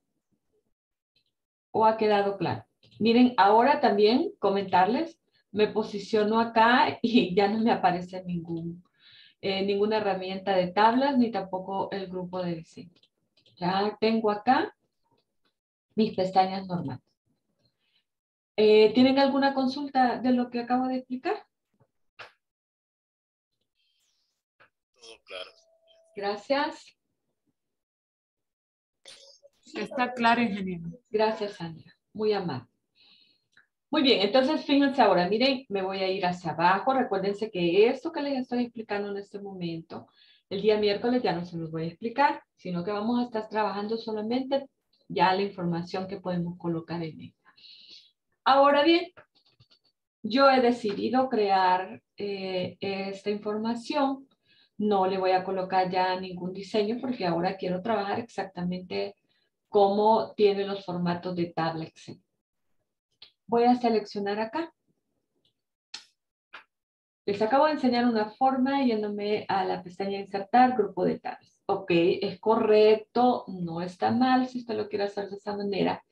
A: O ha quedado claro? Miren, ahora también comentarles, me posiciono acá y ya no me aparece ningún, eh, ninguna herramienta de tablas ni tampoco el grupo de diseño. Ya tengo acá mis pestañas normales. Eh, ¿Tienen alguna consulta de lo que acabo de explicar?
D: Todo claro.
A: Gracias.
B: Está claro, ingeniero.
A: Gracias, Sandra. Muy amable. Muy bien, entonces fíjense ahora, miren, me voy a ir hacia abajo. Recuérdense que esto que les estoy explicando en este momento, el día miércoles ya no se los voy a explicar, sino que vamos a estar trabajando solamente ya la información que podemos colocar en ella. Ahora bien, yo he decidido crear eh, esta información. No le voy a colocar ya ningún diseño porque ahora quiero trabajar exactamente cómo tiene los formatos de tabla Excel. Voy a seleccionar acá. Les acabo de enseñar una forma yéndome a la pestaña Insertar, Grupo de tablas. Ok, es correcto, no está mal si usted lo quiere hacer de esa manera.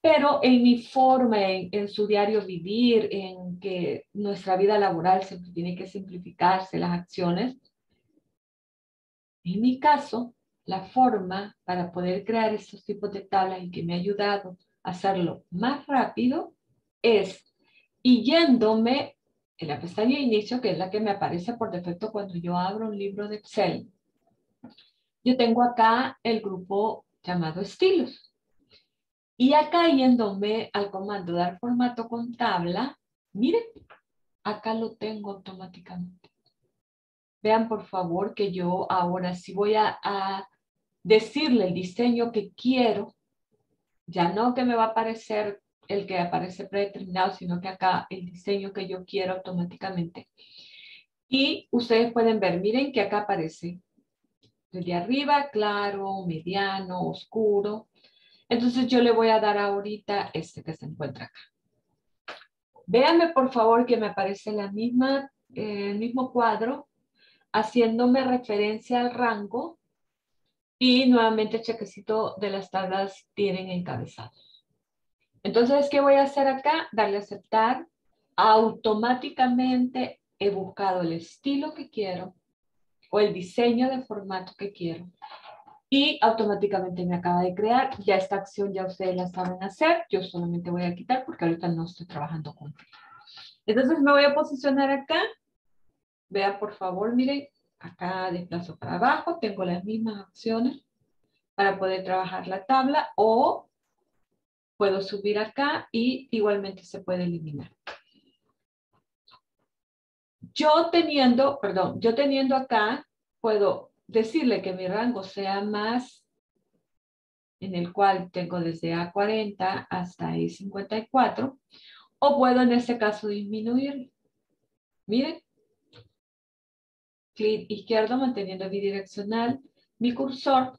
A: Pero en mi forma, en, su diario vivir, en que nuestra vida laboral siempre tiene que simplificarse las acciones, en mi caso, la forma para poder crear estos tipos de tablas y que me ha ayudado a hacerlo más rápido es y yéndome en la pestaña inicio, que es la que me aparece por defecto cuando yo abro un libro de Excel, yo tengo acá el grupo llamado estilos. Y acá yéndome al comando dar formato con tabla, miren, acá lo tengo automáticamente. Vean por favor que yo ahora si voy a decirle el diseño que quiero, ya no que me va a aparecer el que aparece predeterminado, sino que acá el diseño que yo quiero automáticamente. Y ustedes pueden ver, miren que acá aparece desde arriba, claro, mediano, oscuro. Entonces yo le voy a dar ahorita este que se encuentra acá. Véanme por favor que me aparece la misma, eh, el mismo cuadro, haciéndome referencia al rango y nuevamente el chequecito de las tablas tienen encabezados. Entonces, ¿qué voy a hacer acá? Darle a aceptar. Automáticamente he buscado el estilo que quiero o el diseño de formato que quiero y automáticamente me acaba de crear. Ya esta acción ya ustedes la saben hacer. Yo solamente voy a quitar porque ahorita no estoy trabajando con Entonces me voy a posicionar acá. Vean por favor, miren, acá desplazo para abajo. Tengo las mismas opciones para poder trabajar la tabla o Puedo subir acá y igualmente se puede eliminar. Yo teniendo, perdón, yo teniendo acá, puedo decirle que mi rango sea más, en el cual tengo desde A40 hasta I54, o puedo en este caso disminuir. Miren, clic izquierdo manteniendo bidireccional mi cursor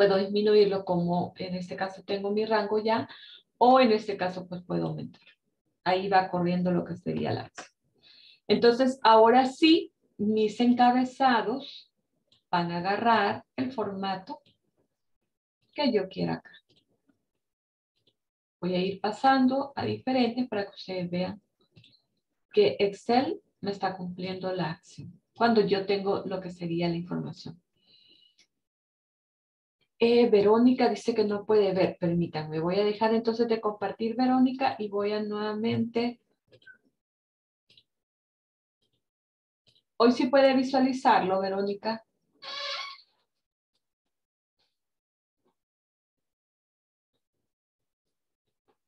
A: puedo disminuirlo como en este caso tengo mi rango ya, o en este caso pues puedo aumentar. Ahí va corriendo lo que sería la acción. Entonces, ahora sí, mis encabezados van a agarrar el formato que yo quiera acá. Voy a ir pasando a diferentes para que ustedes vean que Excel me está cumpliendo la acción cuando yo tengo lo que sería la información. Eh, Verónica dice que no puede ver. Permítanme, voy a dejar entonces de compartir Verónica y voy a nuevamente... Hoy sí puede visualizarlo, Verónica.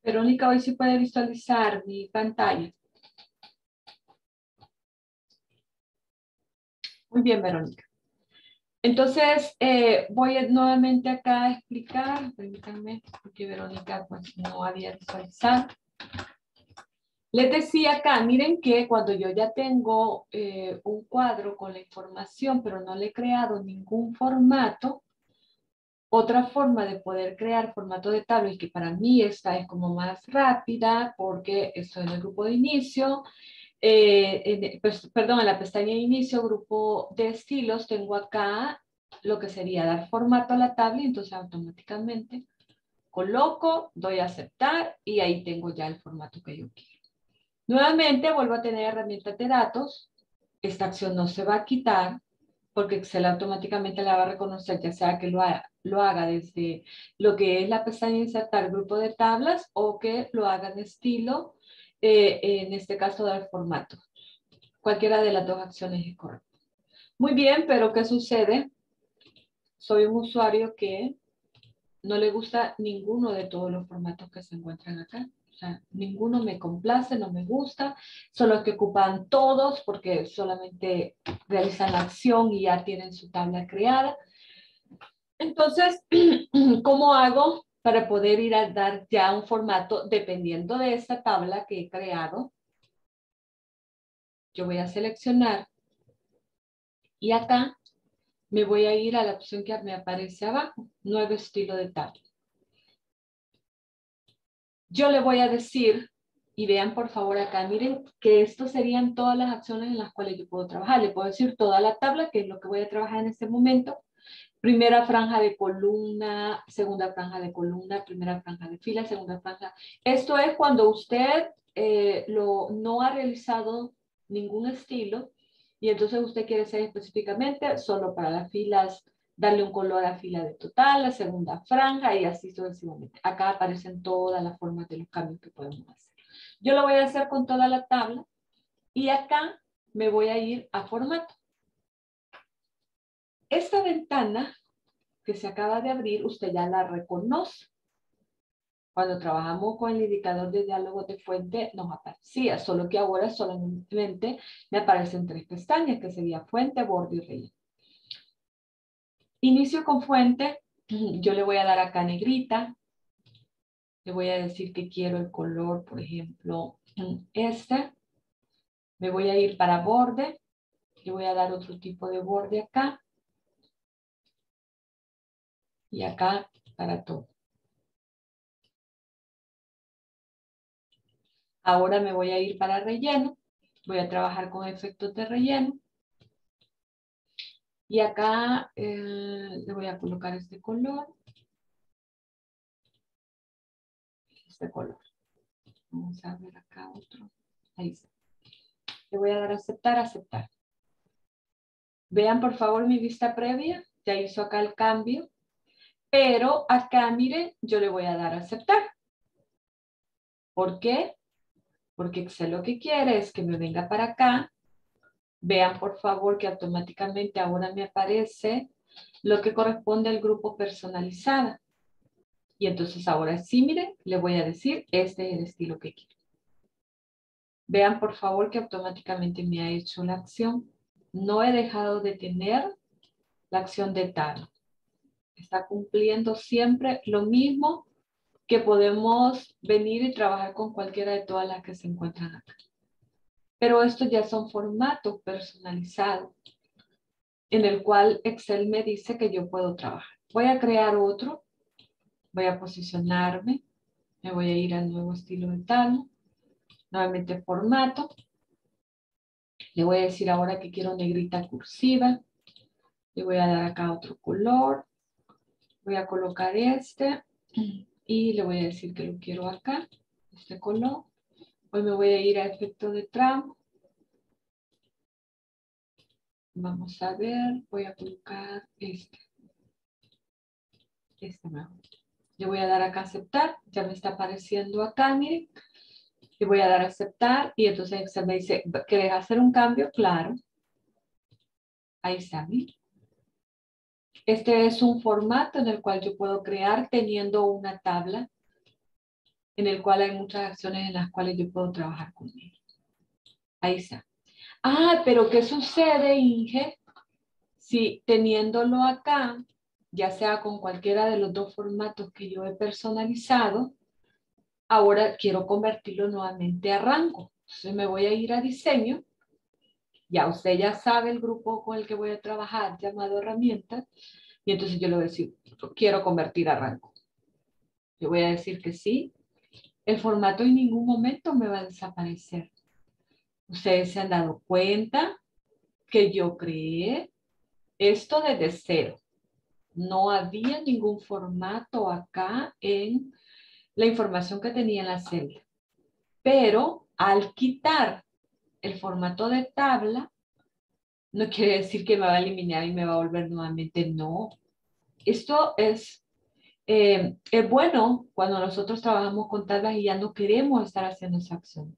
A: Verónica, hoy sí puede visualizar mi pantalla. Muy bien, Verónica. Entonces, eh, voy nuevamente acá a explicar, permítanme, porque Verónica pues, no había visualizado. Les decía acá, miren que cuando yo ya tengo eh, un cuadro con la información, pero no le he creado ningún formato, otra forma de poder crear formato de tabla y que para mí esta es como más rápida porque estoy en el grupo de inicio, eh, pues, perdón, en la pestaña de inicio, grupo de estilos, tengo acá lo que sería dar formato a la tabla entonces automáticamente coloco, doy a aceptar y ahí tengo ya el formato que yo quiero. Nuevamente vuelvo a tener herramientas de datos. Esta acción no se va a quitar porque Excel automáticamente la va a reconocer, ya sea que lo haga, lo haga desde lo que es la pestaña insertar grupo de tablas o que lo haga en estilo eh, en este caso del formato. Cualquiera de las dos acciones es correcta. Muy bien, pero ¿qué sucede? Soy un usuario que no le gusta ninguno de todos los formatos que se encuentran acá. O sea, ninguno me complace, no me gusta, son los que ocupan todos porque solamente realizan la acción y ya tienen su tabla creada. Entonces, ¿cómo hago para poder ir a dar ya un formato dependiendo de esta tabla que he creado? Yo voy a seleccionar y acá me voy a ir a la opción que me aparece abajo, nuevo estilo de tabla. Yo le voy a decir, y vean por favor acá, miren que esto serían todas las acciones en las cuales yo puedo trabajar. Le puedo decir toda la tabla, que es lo que voy a trabajar en este momento. Primera franja de columna, segunda franja de columna, primera franja de fila, segunda franja. Esto es cuando usted eh, lo, no ha realizado ningún estilo y entonces usted quiere ser específicamente solo para las filas darle un color a fila de total, la segunda franja y así sucesivamente. Acá aparecen todas las formas de los cambios que podemos hacer. Yo lo voy a hacer con toda la tabla y acá me voy a ir a formato. Esta ventana que se acaba de abrir, usted ya la reconoce. Cuando trabajamos con el indicador de diálogo de fuente, nos aparecía, solo que ahora solamente me aparecen tres pestañas, que sería fuente, borde y relleno. Inicio con fuente, yo le voy a dar acá negrita, le voy a decir que quiero el color, por ejemplo, este. Me voy a ir para borde, le voy a dar otro tipo de borde acá. Y acá para todo. Ahora me voy a ir para relleno. Voy a trabajar con efectos de relleno. Y acá eh, le voy a colocar este color. Este color. Vamos a ver acá otro. Ahí está. Le voy a dar aceptar, aceptar. Vean por favor mi vista previa. Ya hizo acá el cambio. Pero acá, miren, yo le voy a dar a aceptar. ¿Por qué? Porque Excel lo que quiere es que me venga para acá Vean por favor que automáticamente ahora me aparece lo que corresponde al grupo personalizada. Y entonces ahora sí, miren, le voy a decir, este es el estilo que quiero. Vean por favor que automáticamente me ha hecho la acción. No he dejado de tener la acción de tal. Está cumpliendo siempre lo mismo que podemos venir y trabajar con cualquiera de todas las que se encuentran acá. Pero estos ya son formatos personalizados en el cual Excel me dice que yo puedo trabajar. Voy a crear otro, voy a posicionarme, me voy a ir al nuevo estilo de tal, nuevamente formato, le voy a decir ahora que quiero negrita cursiva, le voy a dar acá otro color, voy a colocar este y le voy a decir que lo quiero acá, este color, Hoy me voy a ir a efecto de tramo. Vamos a ver, voy a colocar este. Este mejor. Le voy a dar acá aceptar, ya me está apareciendo acá, miren. Le voy a dar aceptar y entonces se me dice, ¿quieres hacer un cambio? Claro. Ahí está, miren. Este es un formato en el cual yo puedo crear teniendo una tabla en el cual hay muchas acciones en las cuales yo puedo trabajar con él. Ahí está. Ah, pero ¿qué sucede, Inge? Si teniéndolo acá, ya sea con cualquiera de los dos formatos que yo he personalizado, ahora quiero convertirlo nuevamente a rango. Entonces me voy a ir a diseño. Ya usted ya sabe el grupo con el que voy a trabajar llamado herramientas. Y entonces yo le voy a decir, quiero convertir a rango. Yo voy a decir que sí el formato en ningún momento me va a desaparecer. Ustedes se han dado cuenta que yo creé esto desde cero. No había ningún formato acá en la información que tenía en la celda. Pero al quitar el formato de tabla, no quiere decir que me va a eliminar y me va a volver nuevamente. No. Esto es eh, es bueno cuando nosotros trabajamos con tablas y ya no queremos estar haciendo esa acción.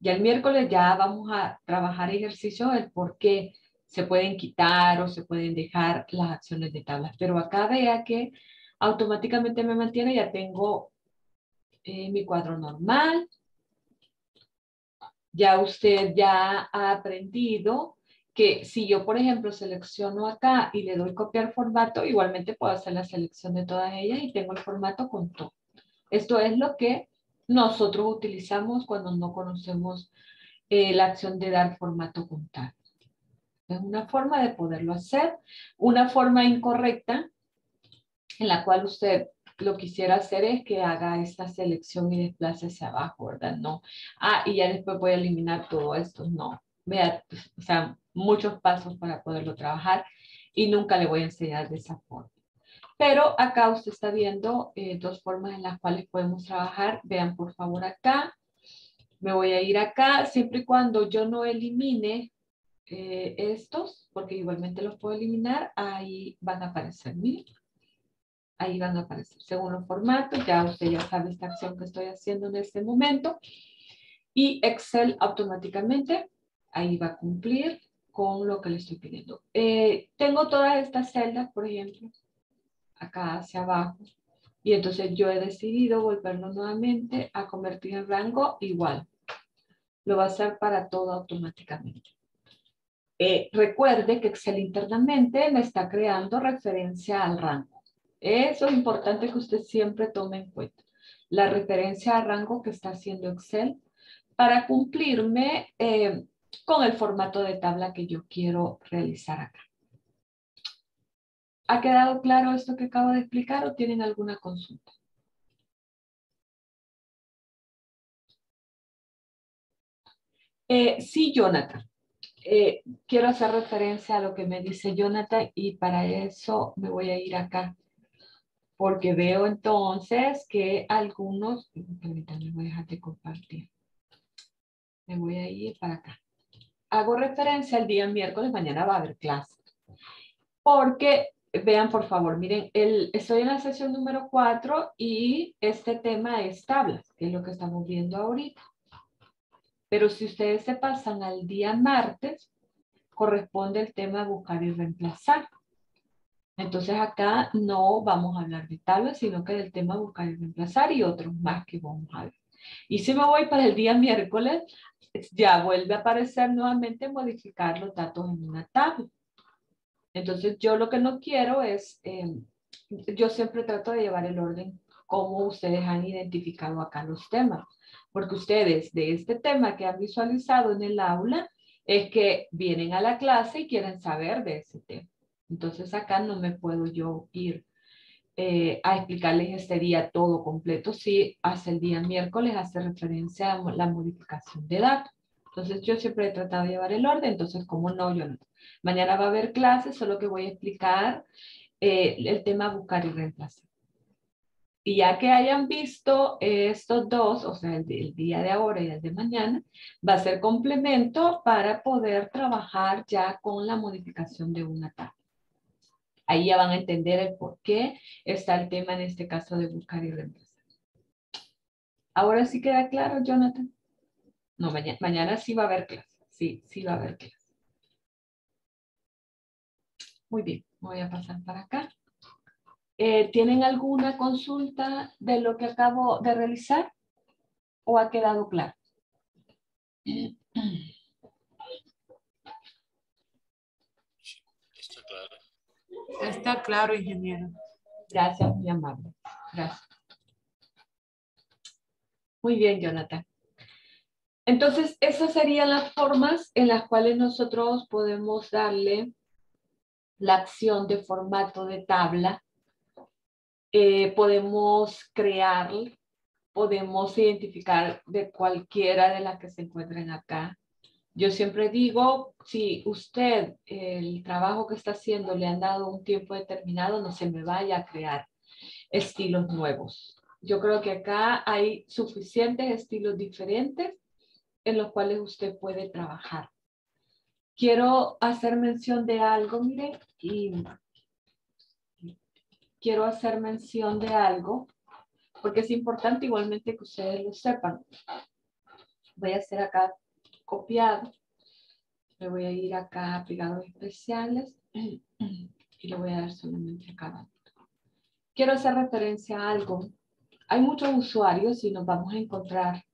A: Ya el miércoles ya vamos a trabajar ejercicios del por qué se pueden quitar o se pueden dejar las acciones de tablas. Pero acá vea que automáticamente me mantiene, ya tengo eh, mi cuadro normal. Ya usted ya ha aprendido que si yo, por ejemplo, selecciono acá y le doy copiar formato, igualmente puedo hacer la selección de todas ellas y tengo el formato con todo. Esto es lo que nosotros utilizamos cuando no conocemos eh, la acción de dar formato contable. Es una forma de poderlo hacer. Una forma incorrecta en la cual usted lo quisiera hacer es que haga esta selección y desplace hacia abajo, ¿verdad? No. Ah, y ya después voy a eliminar todo esto. No. Vea, o sea, muchos pasos para poderlo trabajar y nunca le voy a enseñar de esa forma. Pero acá usted está viendo eh, dos formas en las cuales podemos trabajar. Vean por favor acá. Me voy a ir acá siempre y cuando yo no elimine eh, estos, porque igualmente los puedo eliminar, ahí van a aparecer. Miren. Ahí van a aparecer según los formatos. Ya usted ya sabe esta acción que estoy haciendo en este momento. Y Excel automáticamente ahí va a cumplir con lo que le estoy pidiendo. Eh, tengo todas estas celdas, por ejemplo, acá hacia abajo. Y entonces yo he decidido volverlo nuevamente a convertir en rango igual. Lo va a hacer para todo automáticamente. Eh, recuerde que Excel internamente me está creando referencia al rango. Eso es importante que usted siempre tome en cuenta. La referencia al rango que está haciendo Excel para cumplirme eh, con el formato de tabla que yo quiero realizar acá. ¿Ha quedado claro esto que acabo de explicar o tienen alguna consulta? Eh, sí, Jonathan. Eh, quiero hacer referencia a lo que me dice Jonathan y para eso me voy a ir acá. Porque veo entonces que algunos, permítanme, voy a dejar de compartir. Me voy a ir para acá. Hago referencia al día miércoles, mañana va a haber clase. Porque, vean por favor, miren, el, estoy en la sesión número 4 y este tema es tablas, que es lo que estamos viendo ahorita. Pero si ustedes se pasan al día martes, corresponde el tema buscar y reemplazar. Entonces acá no vamos a hablar de tablas, sino que del tema buscar y reemplazar y otros más que vamos a ver. Y si me voy para el día miércoles, ya vuelve a aparecer nuevamente modificar los datos en una tabla. Entonces yo lo que no quiero es, em, yo siempre trato de llevar el orden como ustedes han identificado acá los temas porque ustedes de este tema que han visualizado en el aula es que vienen a la clase y quieren saber de ese tema. Entonces acá no me puedo yo ir eh, a explicarles este día todo completo si hace el día miércoles hace referencia a la modificación de datos. Entonces yo siempre he tratado de llevar el orden, entonces como no, yo no. Mañana va a haber clases, solo que voy a explicar eh, el tema buscar y reemplazar. Y ya que hayan visto estos dos, o sea, el, día de ahora y el de mañana, va a ser complemento para poder trabajar ya con la modificación de una tabla. Ahí ya van a entender el por qué está el tema en este caso de buscar y reemplazar. Ahora sí queda claro, Jonathan. No, mañana, mañana sí va a haber clase. Sí, sí va a haber clase. Muy bien, voy a pasar para acá. Eh, ¿Tienen alguna consulta de lo que acabo de realizar? ¿O ha quedado claro?
B: Está claro. Está claro, ingeniero.
A: Gracias, muy amable. Gracias. Muy bien, Jonathan. Entonces, esas serían las formas en las cuales nosotros podemos darle la acción de formato de tabla eh, podemos crear, podemos identificar de cualquiera de las que se encuentren acá. Yo siempre digo, si usted el trabajo que está haciendo le han dado un tiempo determinado, no se me vaya a crear estilos nuevos. Yo creo que acá hay suficientes estilos diferentes en los cuales usted puede trabajar. Quiero hacer mención de algo, miren, y quiero hacer mención de algo, porque es importante igualmente que ustedes lo sepan. Voy a hacer acá copiado. Le voy a ir acá a pegados especiales y le voy a dar solamente acá. quiero hacer referencia a algo. Hay muchos usuarios y nos vamos a encontrar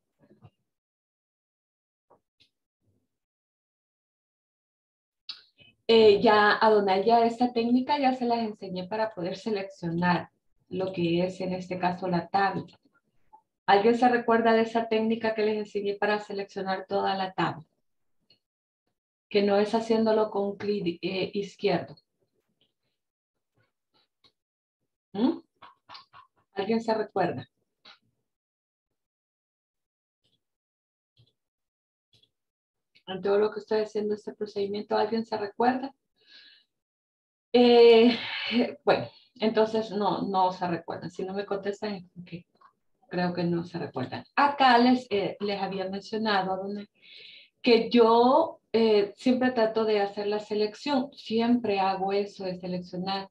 A: Eh, ya a Donald ya esta técnica ya se las enseñé para poder seleccionar lo que es en este caso la tabla. ¿Alguien se recuerda de esa técnica que les enseñé para seleccionar toda la tabla? Que no es haciéndolo con clic eh, izquierdo. ¿Mm? ¿Alguien se recuerda? en todo lo que estoy haciendo este procedimiento, ¿alguien se recuerda? Eh, bueno, entonces no, no se recuerdan. Si no me contestan, okay. Creo que no se recuerdan. Acá les, eh, les había mencionado que yo eh, siempre trato de hacer la selección. Siempre hago eso de seleccionar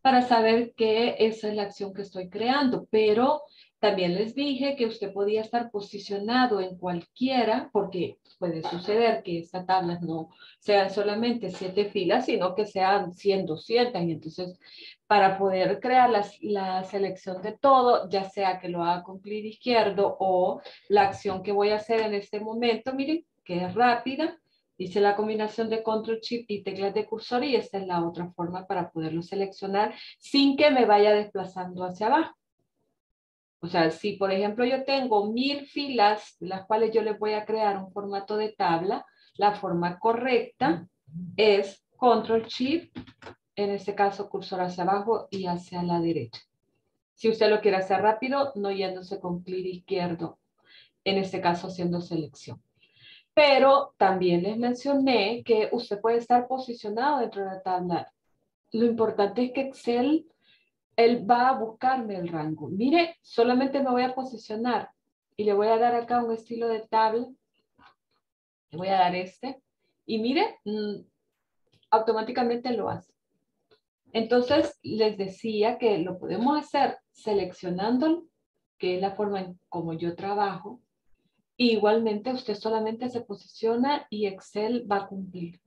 A: para saber que esa es la acción que estoy creando, pero también les dije que usted podía estar posicionado en cualquiera, porque puede suceder que estas tablas no sean solamente siete filas, sino que sean 100, 200. Y entonces, para poder crear la, la selección de todo, ya sea que lo haga con clic izquierdo o la acción que voy a hacer en este momento, miren, que es rápida, Hice la combinación de control shift y teclas de cursor y esta es la otra forma para poderlo seleccionar sin que me vaya desplazando hacia abajo. O sea, si por ejemplo yo tengo mil filas, las cuales yo le voy a crear un formato de tabla, la forma correcta es Control Shift, en este caso cursor hacia abajo y hacia la derecha. Si usted lo quiere hacer rápido, no yéndose con clic izquierdo, en este caso haciendo selección. Pero también les mencioné que usted puede estar posicionado dentro de la tabla. Lo importante es que Excel él va a buscarme el rango. Mire, solamente me voy a posicionar y le voy a dar acá un estilo de tabla. Le voy a dar este. Y mire, mm, automáticamente lo hace. Entonces, les decía que lo podemos hacer seleccionándolo, que es la forma en como yo trabajo. igualmente, usted solamente se posiciona y Excel va a cumplir.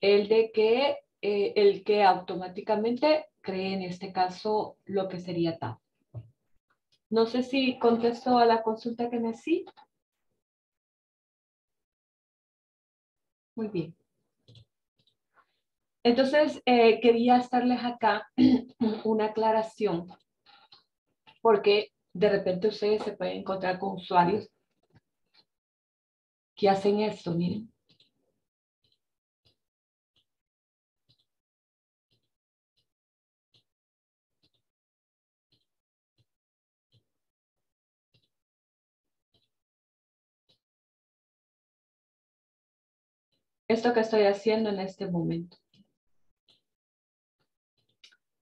A: El de que, eh, el que automáticamente cree en este caso lo que sería TAP. No sé si contesto a la consulta que me sí. Muy bien. Entonces, eh, quería estarles acá una aclaración, porque de repente ustedes se pueden encontrar con usuarios que hacen esto, miren. Esto que estoy haciendo en este momento.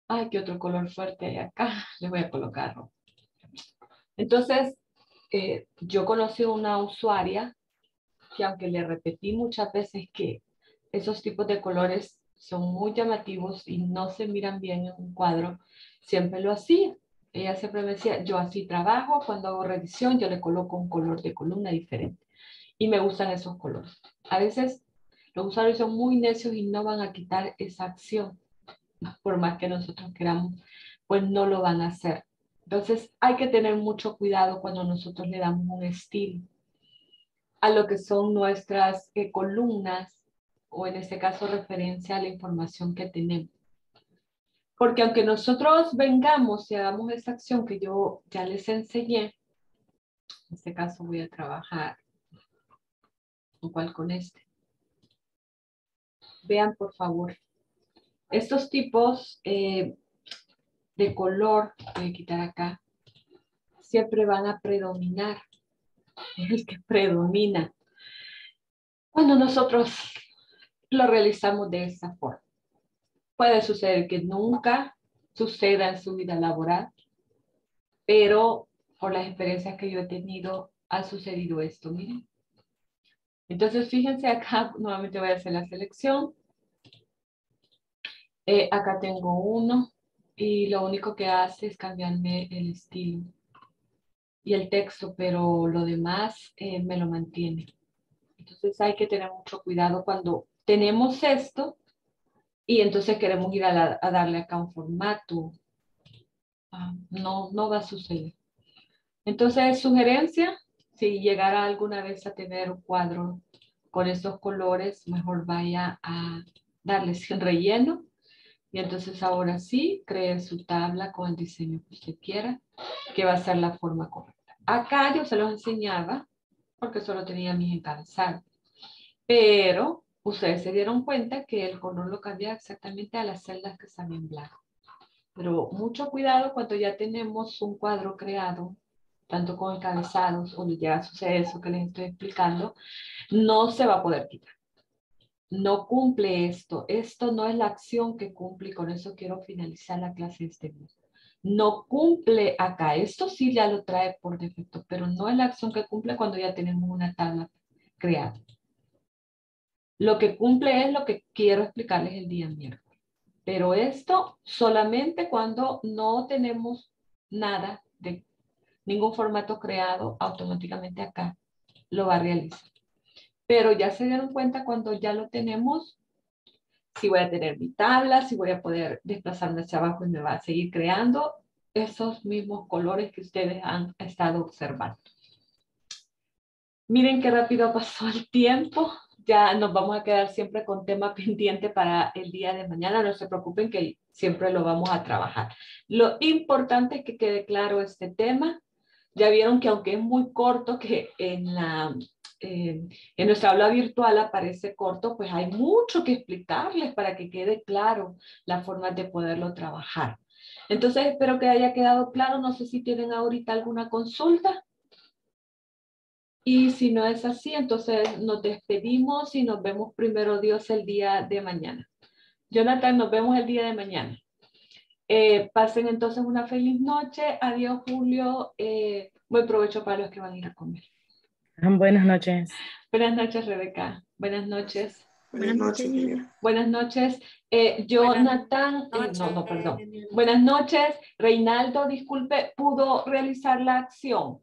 A: Ay, qué otro color fuerte hay acá. Le voy a colocarlo. Entonces, eh, yo conocí una usuaria que aunque le repetí muchas veces que esos tipos de colores son muy llamativos y no se miran bien en un cuadro, siempre lo hacía. Ella siempre me decía, yo así trabajo, cuando hago revisión yo le coloco un color de columna diferente. Y me gustan esos colores. A veces los usuarios son muy necios y no van a quitar esa acción. Por más que nosotros queramos, pues no lo van a hacer. Entonces hay que tener mucho cuidado cuando nosotros le damos un estilo a lo que son nuestras eh, columnas o en este caso referencia a la información que tenemos. Porque aunque nosotros vengamos y hagamos esa acción que yo ya les enseñé, en este caso voy a trabajar igual con este. Vean, por favor. Estos tipos eh, de color, voy a quitar acá, siempre van a predominar. Es que predomina. Cuando nosotros lo realizamos de esa forma. Puede suceder que nunca suceda en su vida laboral, pero por las experiencias que yo he tenido, ha sucedido esto. Miren, entonces, fíjense acá, nuevamente voy a hacer la selección. Eh, acá tengo uno y lo único que hace es cambiarme el estilo y el texto, pero lo demás eh, me lo mantiene. Entonces hay que tener mucho cuidado cuando tenemos esto y entonces queremos ir a, darle acá un formato ah, no, no va a suceder. Entonces, sugerencia, si llegara alguna vez a tener un cuadro con estos colores, mejor vaya a darles relleno. Y entonces ahora sí, cree su tabla con el diseño que usted quiera, que va a ser la forma correcta. Acá yo se los enseñaba porque solo tenía mis encabezados. Pero ustedes se dieron cuenta que el color lo cambia exactamente a las celdas que están en blanco. Pero mucho cuidado cuando ya tenemos un cuadro creado, tanto con encabezados o ya sucede eso que les estoy explicando, no se va a poder quitar. No cumple esto. Esto no es la acción que cumple y con eso quiero finalizar la clase de este día. No cumple acá. Esto sí ya lo trae por defecto, pero no es la acción que cumple cuando ya tenemos una tabla creada. Lo que cumple es lo que quiero explicarles el día miércoles. Pero esto solamente cuando no tenemos nada de ningún formato creado, automáticamente acá lo va a realizar. Pero ya se dieron cuenta cuando ya lo tenemos, si voy a tener mi tabla, si voy a poder desplazarme hacia abajo y me va a seguir creando esos mismos colores que ustedes han estado observando. Miren qué rápido pasó el tiempo ya nos vamos a quedar siempre con tema pendiente para el día de mañana. No se preocupen que siempre lo vamos a trabajar. Lo importante es que quede claro este tema. Ya vieron que aunque es muy corto, que en, la, en nuestra aula virtual aparece corto, pues hay mucho que explicarles para que quede claro la forma de poderlo trabajar. Entonces espero que haya quedado claro. No sé si tienen ahorita alguna consulta. Y si no es así, entonces nos despedimos y nos vemos primero Dios el día de mañana. Jonathan, nos vemos el día de mañana. Eh, pasen entonces una feliz noche. Adiós, Julio. Eh, buen provecho para los que van a ir a comer.
D: Buenas noches.
A: Buenas noches, Rebeca. Buenas noches.
C: Buenas noches.
A: Buenas noches. Eh, Jonathan, no, no, perdón. Buenas noches. Reinaldo, disculpe, ¿pudo realizar la acción?